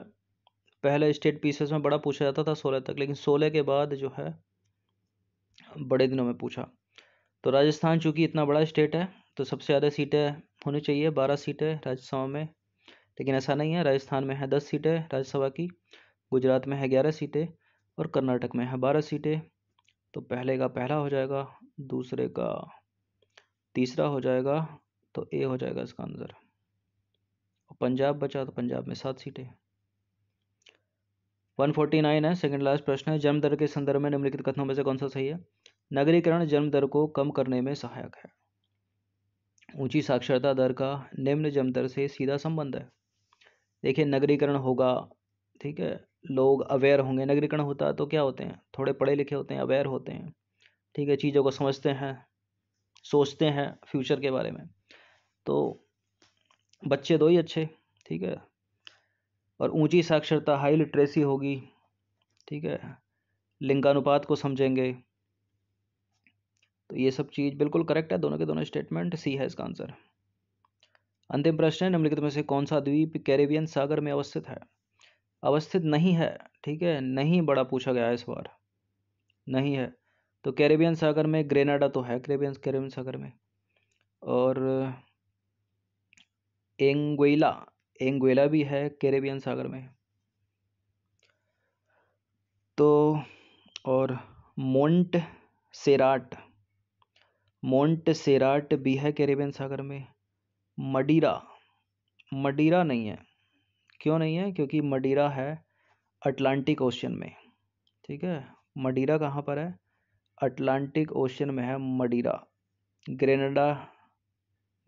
पहले स्टेट पीसेस में बड़ा पूछा जाता था सोलह तक, लेकिन सोलह के बाद जो है, बड़े दिनों में पूछा। तो राजस्थान चूँकि इतना बड़ा स्टेट है तो सबसे ज़्यादा सीटें होनी चाहिए, बारह सीटें राज्यसभा में। लेकिन ऐसा नहीं है, राजस्थान में है दस सीटें, राज्यसभा की, गुजरात में है ग्यारह सीटें और कर्नाटक में है बारह सीटें। तो पहले का पहला हो जाएगा, दूसरे का तीसरा हो जाएगा तो ए हो जाएगा इसका आंसर। पंजाब बचा तो पंजाब में सात सीटें। 149 है सेकंड लास्ट प्रश्न है, जन्म दर के संदर्भ में निम्नलिखित कथनों में से कौन सा सही है? नगरीकरण जन्म दर को कम करने में सहायक है। ऊँची साक्षरता दर का निम्न जन्म दर से सीधा संबंध है। देखिए, नगरीकरण होगा, ठीक है, लोग अवेयर होंगे। नगरीकरण होता तो क्या होते हैं? थोड़े पढ़े लिखे होते हैं अवेयर होते हैं, ठीक है, चीज़ों को समझते हैं, सोचते हैं फ्यूचर के बारे में। तो बच्चे दो ही अच्छे, ठीक है? और ऊँची साक्षरता हाई लिटरेसी होगी, ठीक है? लिंगानुपात को समझेंगे। तो ये सब चीज़ बिल्कुल करेक्ट है, दोनों के दोनों स्टेटमेंट सी है इसका आंसर अंतिम प्रश्न है, निम्नलिखित में से कौन सा द्वीप कैरेबियन सागर में अवस्थित है? अवस्थित नहीं है, ठीक है? नहीं बड़ा पूछा गया है इस बार। नहीं है। तो कैरेबियन सागर में ग्रेनाडा तो है, कैरेबियन कैरेबियन सागर में। और एंगुइला एंगुइला भी है कैरेबियन सागर में। तो और मोंट सेराट मोंट सेराट भी है कैरेबियन सागर में। मडीरा मडीरा नहीं है। क्यों नहीं है? क्योंकि मडीरा है अटलांटिक ओशन में। ठीक है? मडीरा कहाँ पर है? अटलांटिक ओशन में है मडीरा। ग्रेनाडा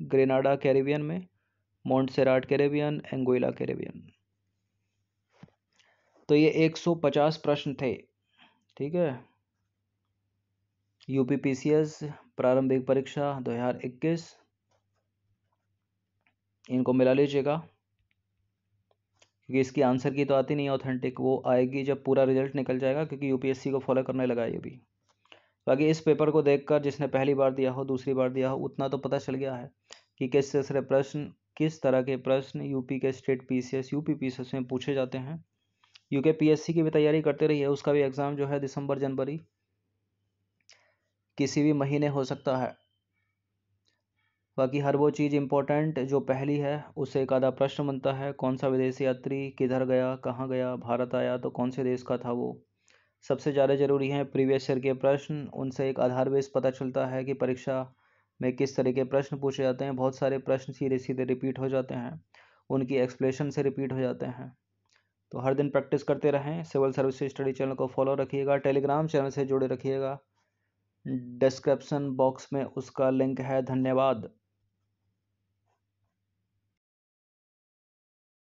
ग्रेनाडा कैरेबियन में। मोन्टसेराट कैरेबियन एंगोइला कैरेबियन तो ये 150 प्रश्न थे, ठीक है? यूपीपीसीएस प्रारंभिक परीक्षा 2021 इनको मिला लीजिएगा, क्योंकि इसकी आंसर की तो आती नहीं ऑथेंटिक वो आएगी जब पूरा रिज़ल्ट निकल जाएगा, क्योंकि यूपीएससी को फॉलो करने लगा ये भी बाकी इस पेपर को देखकर जिसने पहली बार दिया हो, दूसरी बार दिया हो, उतना तो पता चल गया है कि किस तरह प्रश्न किस तरह के प्रश्न यूपी के स्टेट पीसीएस, यूपी पीसीएस में पूछे जाते हैं? यूके पीएससी की भी तैयारी करते रहिए, उसका भी एग्ज़ाम जो है दिसंबर, जनवरी। किसी भी महीने हो सकता है। बाकी हर वो चीज़ इम्पोर्टेंट जो पहली है उससे एक आधा प्रश्न बनता है, कौन सा विदेशी यात्री किधर गया, कहाँ गया, भारत आया तो कौन से देश का था वो? सबसे ज़्यादा ज़रूरी है प्रीवियस ईयर के प्रश्न, उनसे एक आधार बेस पता चलता है कि परीक्षा में किस तरह के प्रश्न पूछे जाते हैं, बहुत सारे प्रश्न सीधे सीधे रिपीट हो जाते हैं, उनकी एक्सप्लेशन से रिपीट हो जाते हैं। तो हर दिन प्रैक्टिस करते रहें सिविल सर्विस स्टडी चैनल को फॉलो रखिएगा टेलीग्राम चैनल से जुड़े रखिएगा। डिस्क्रिप्सन बॉक्स में उसका लिंक है, धन्यवाद।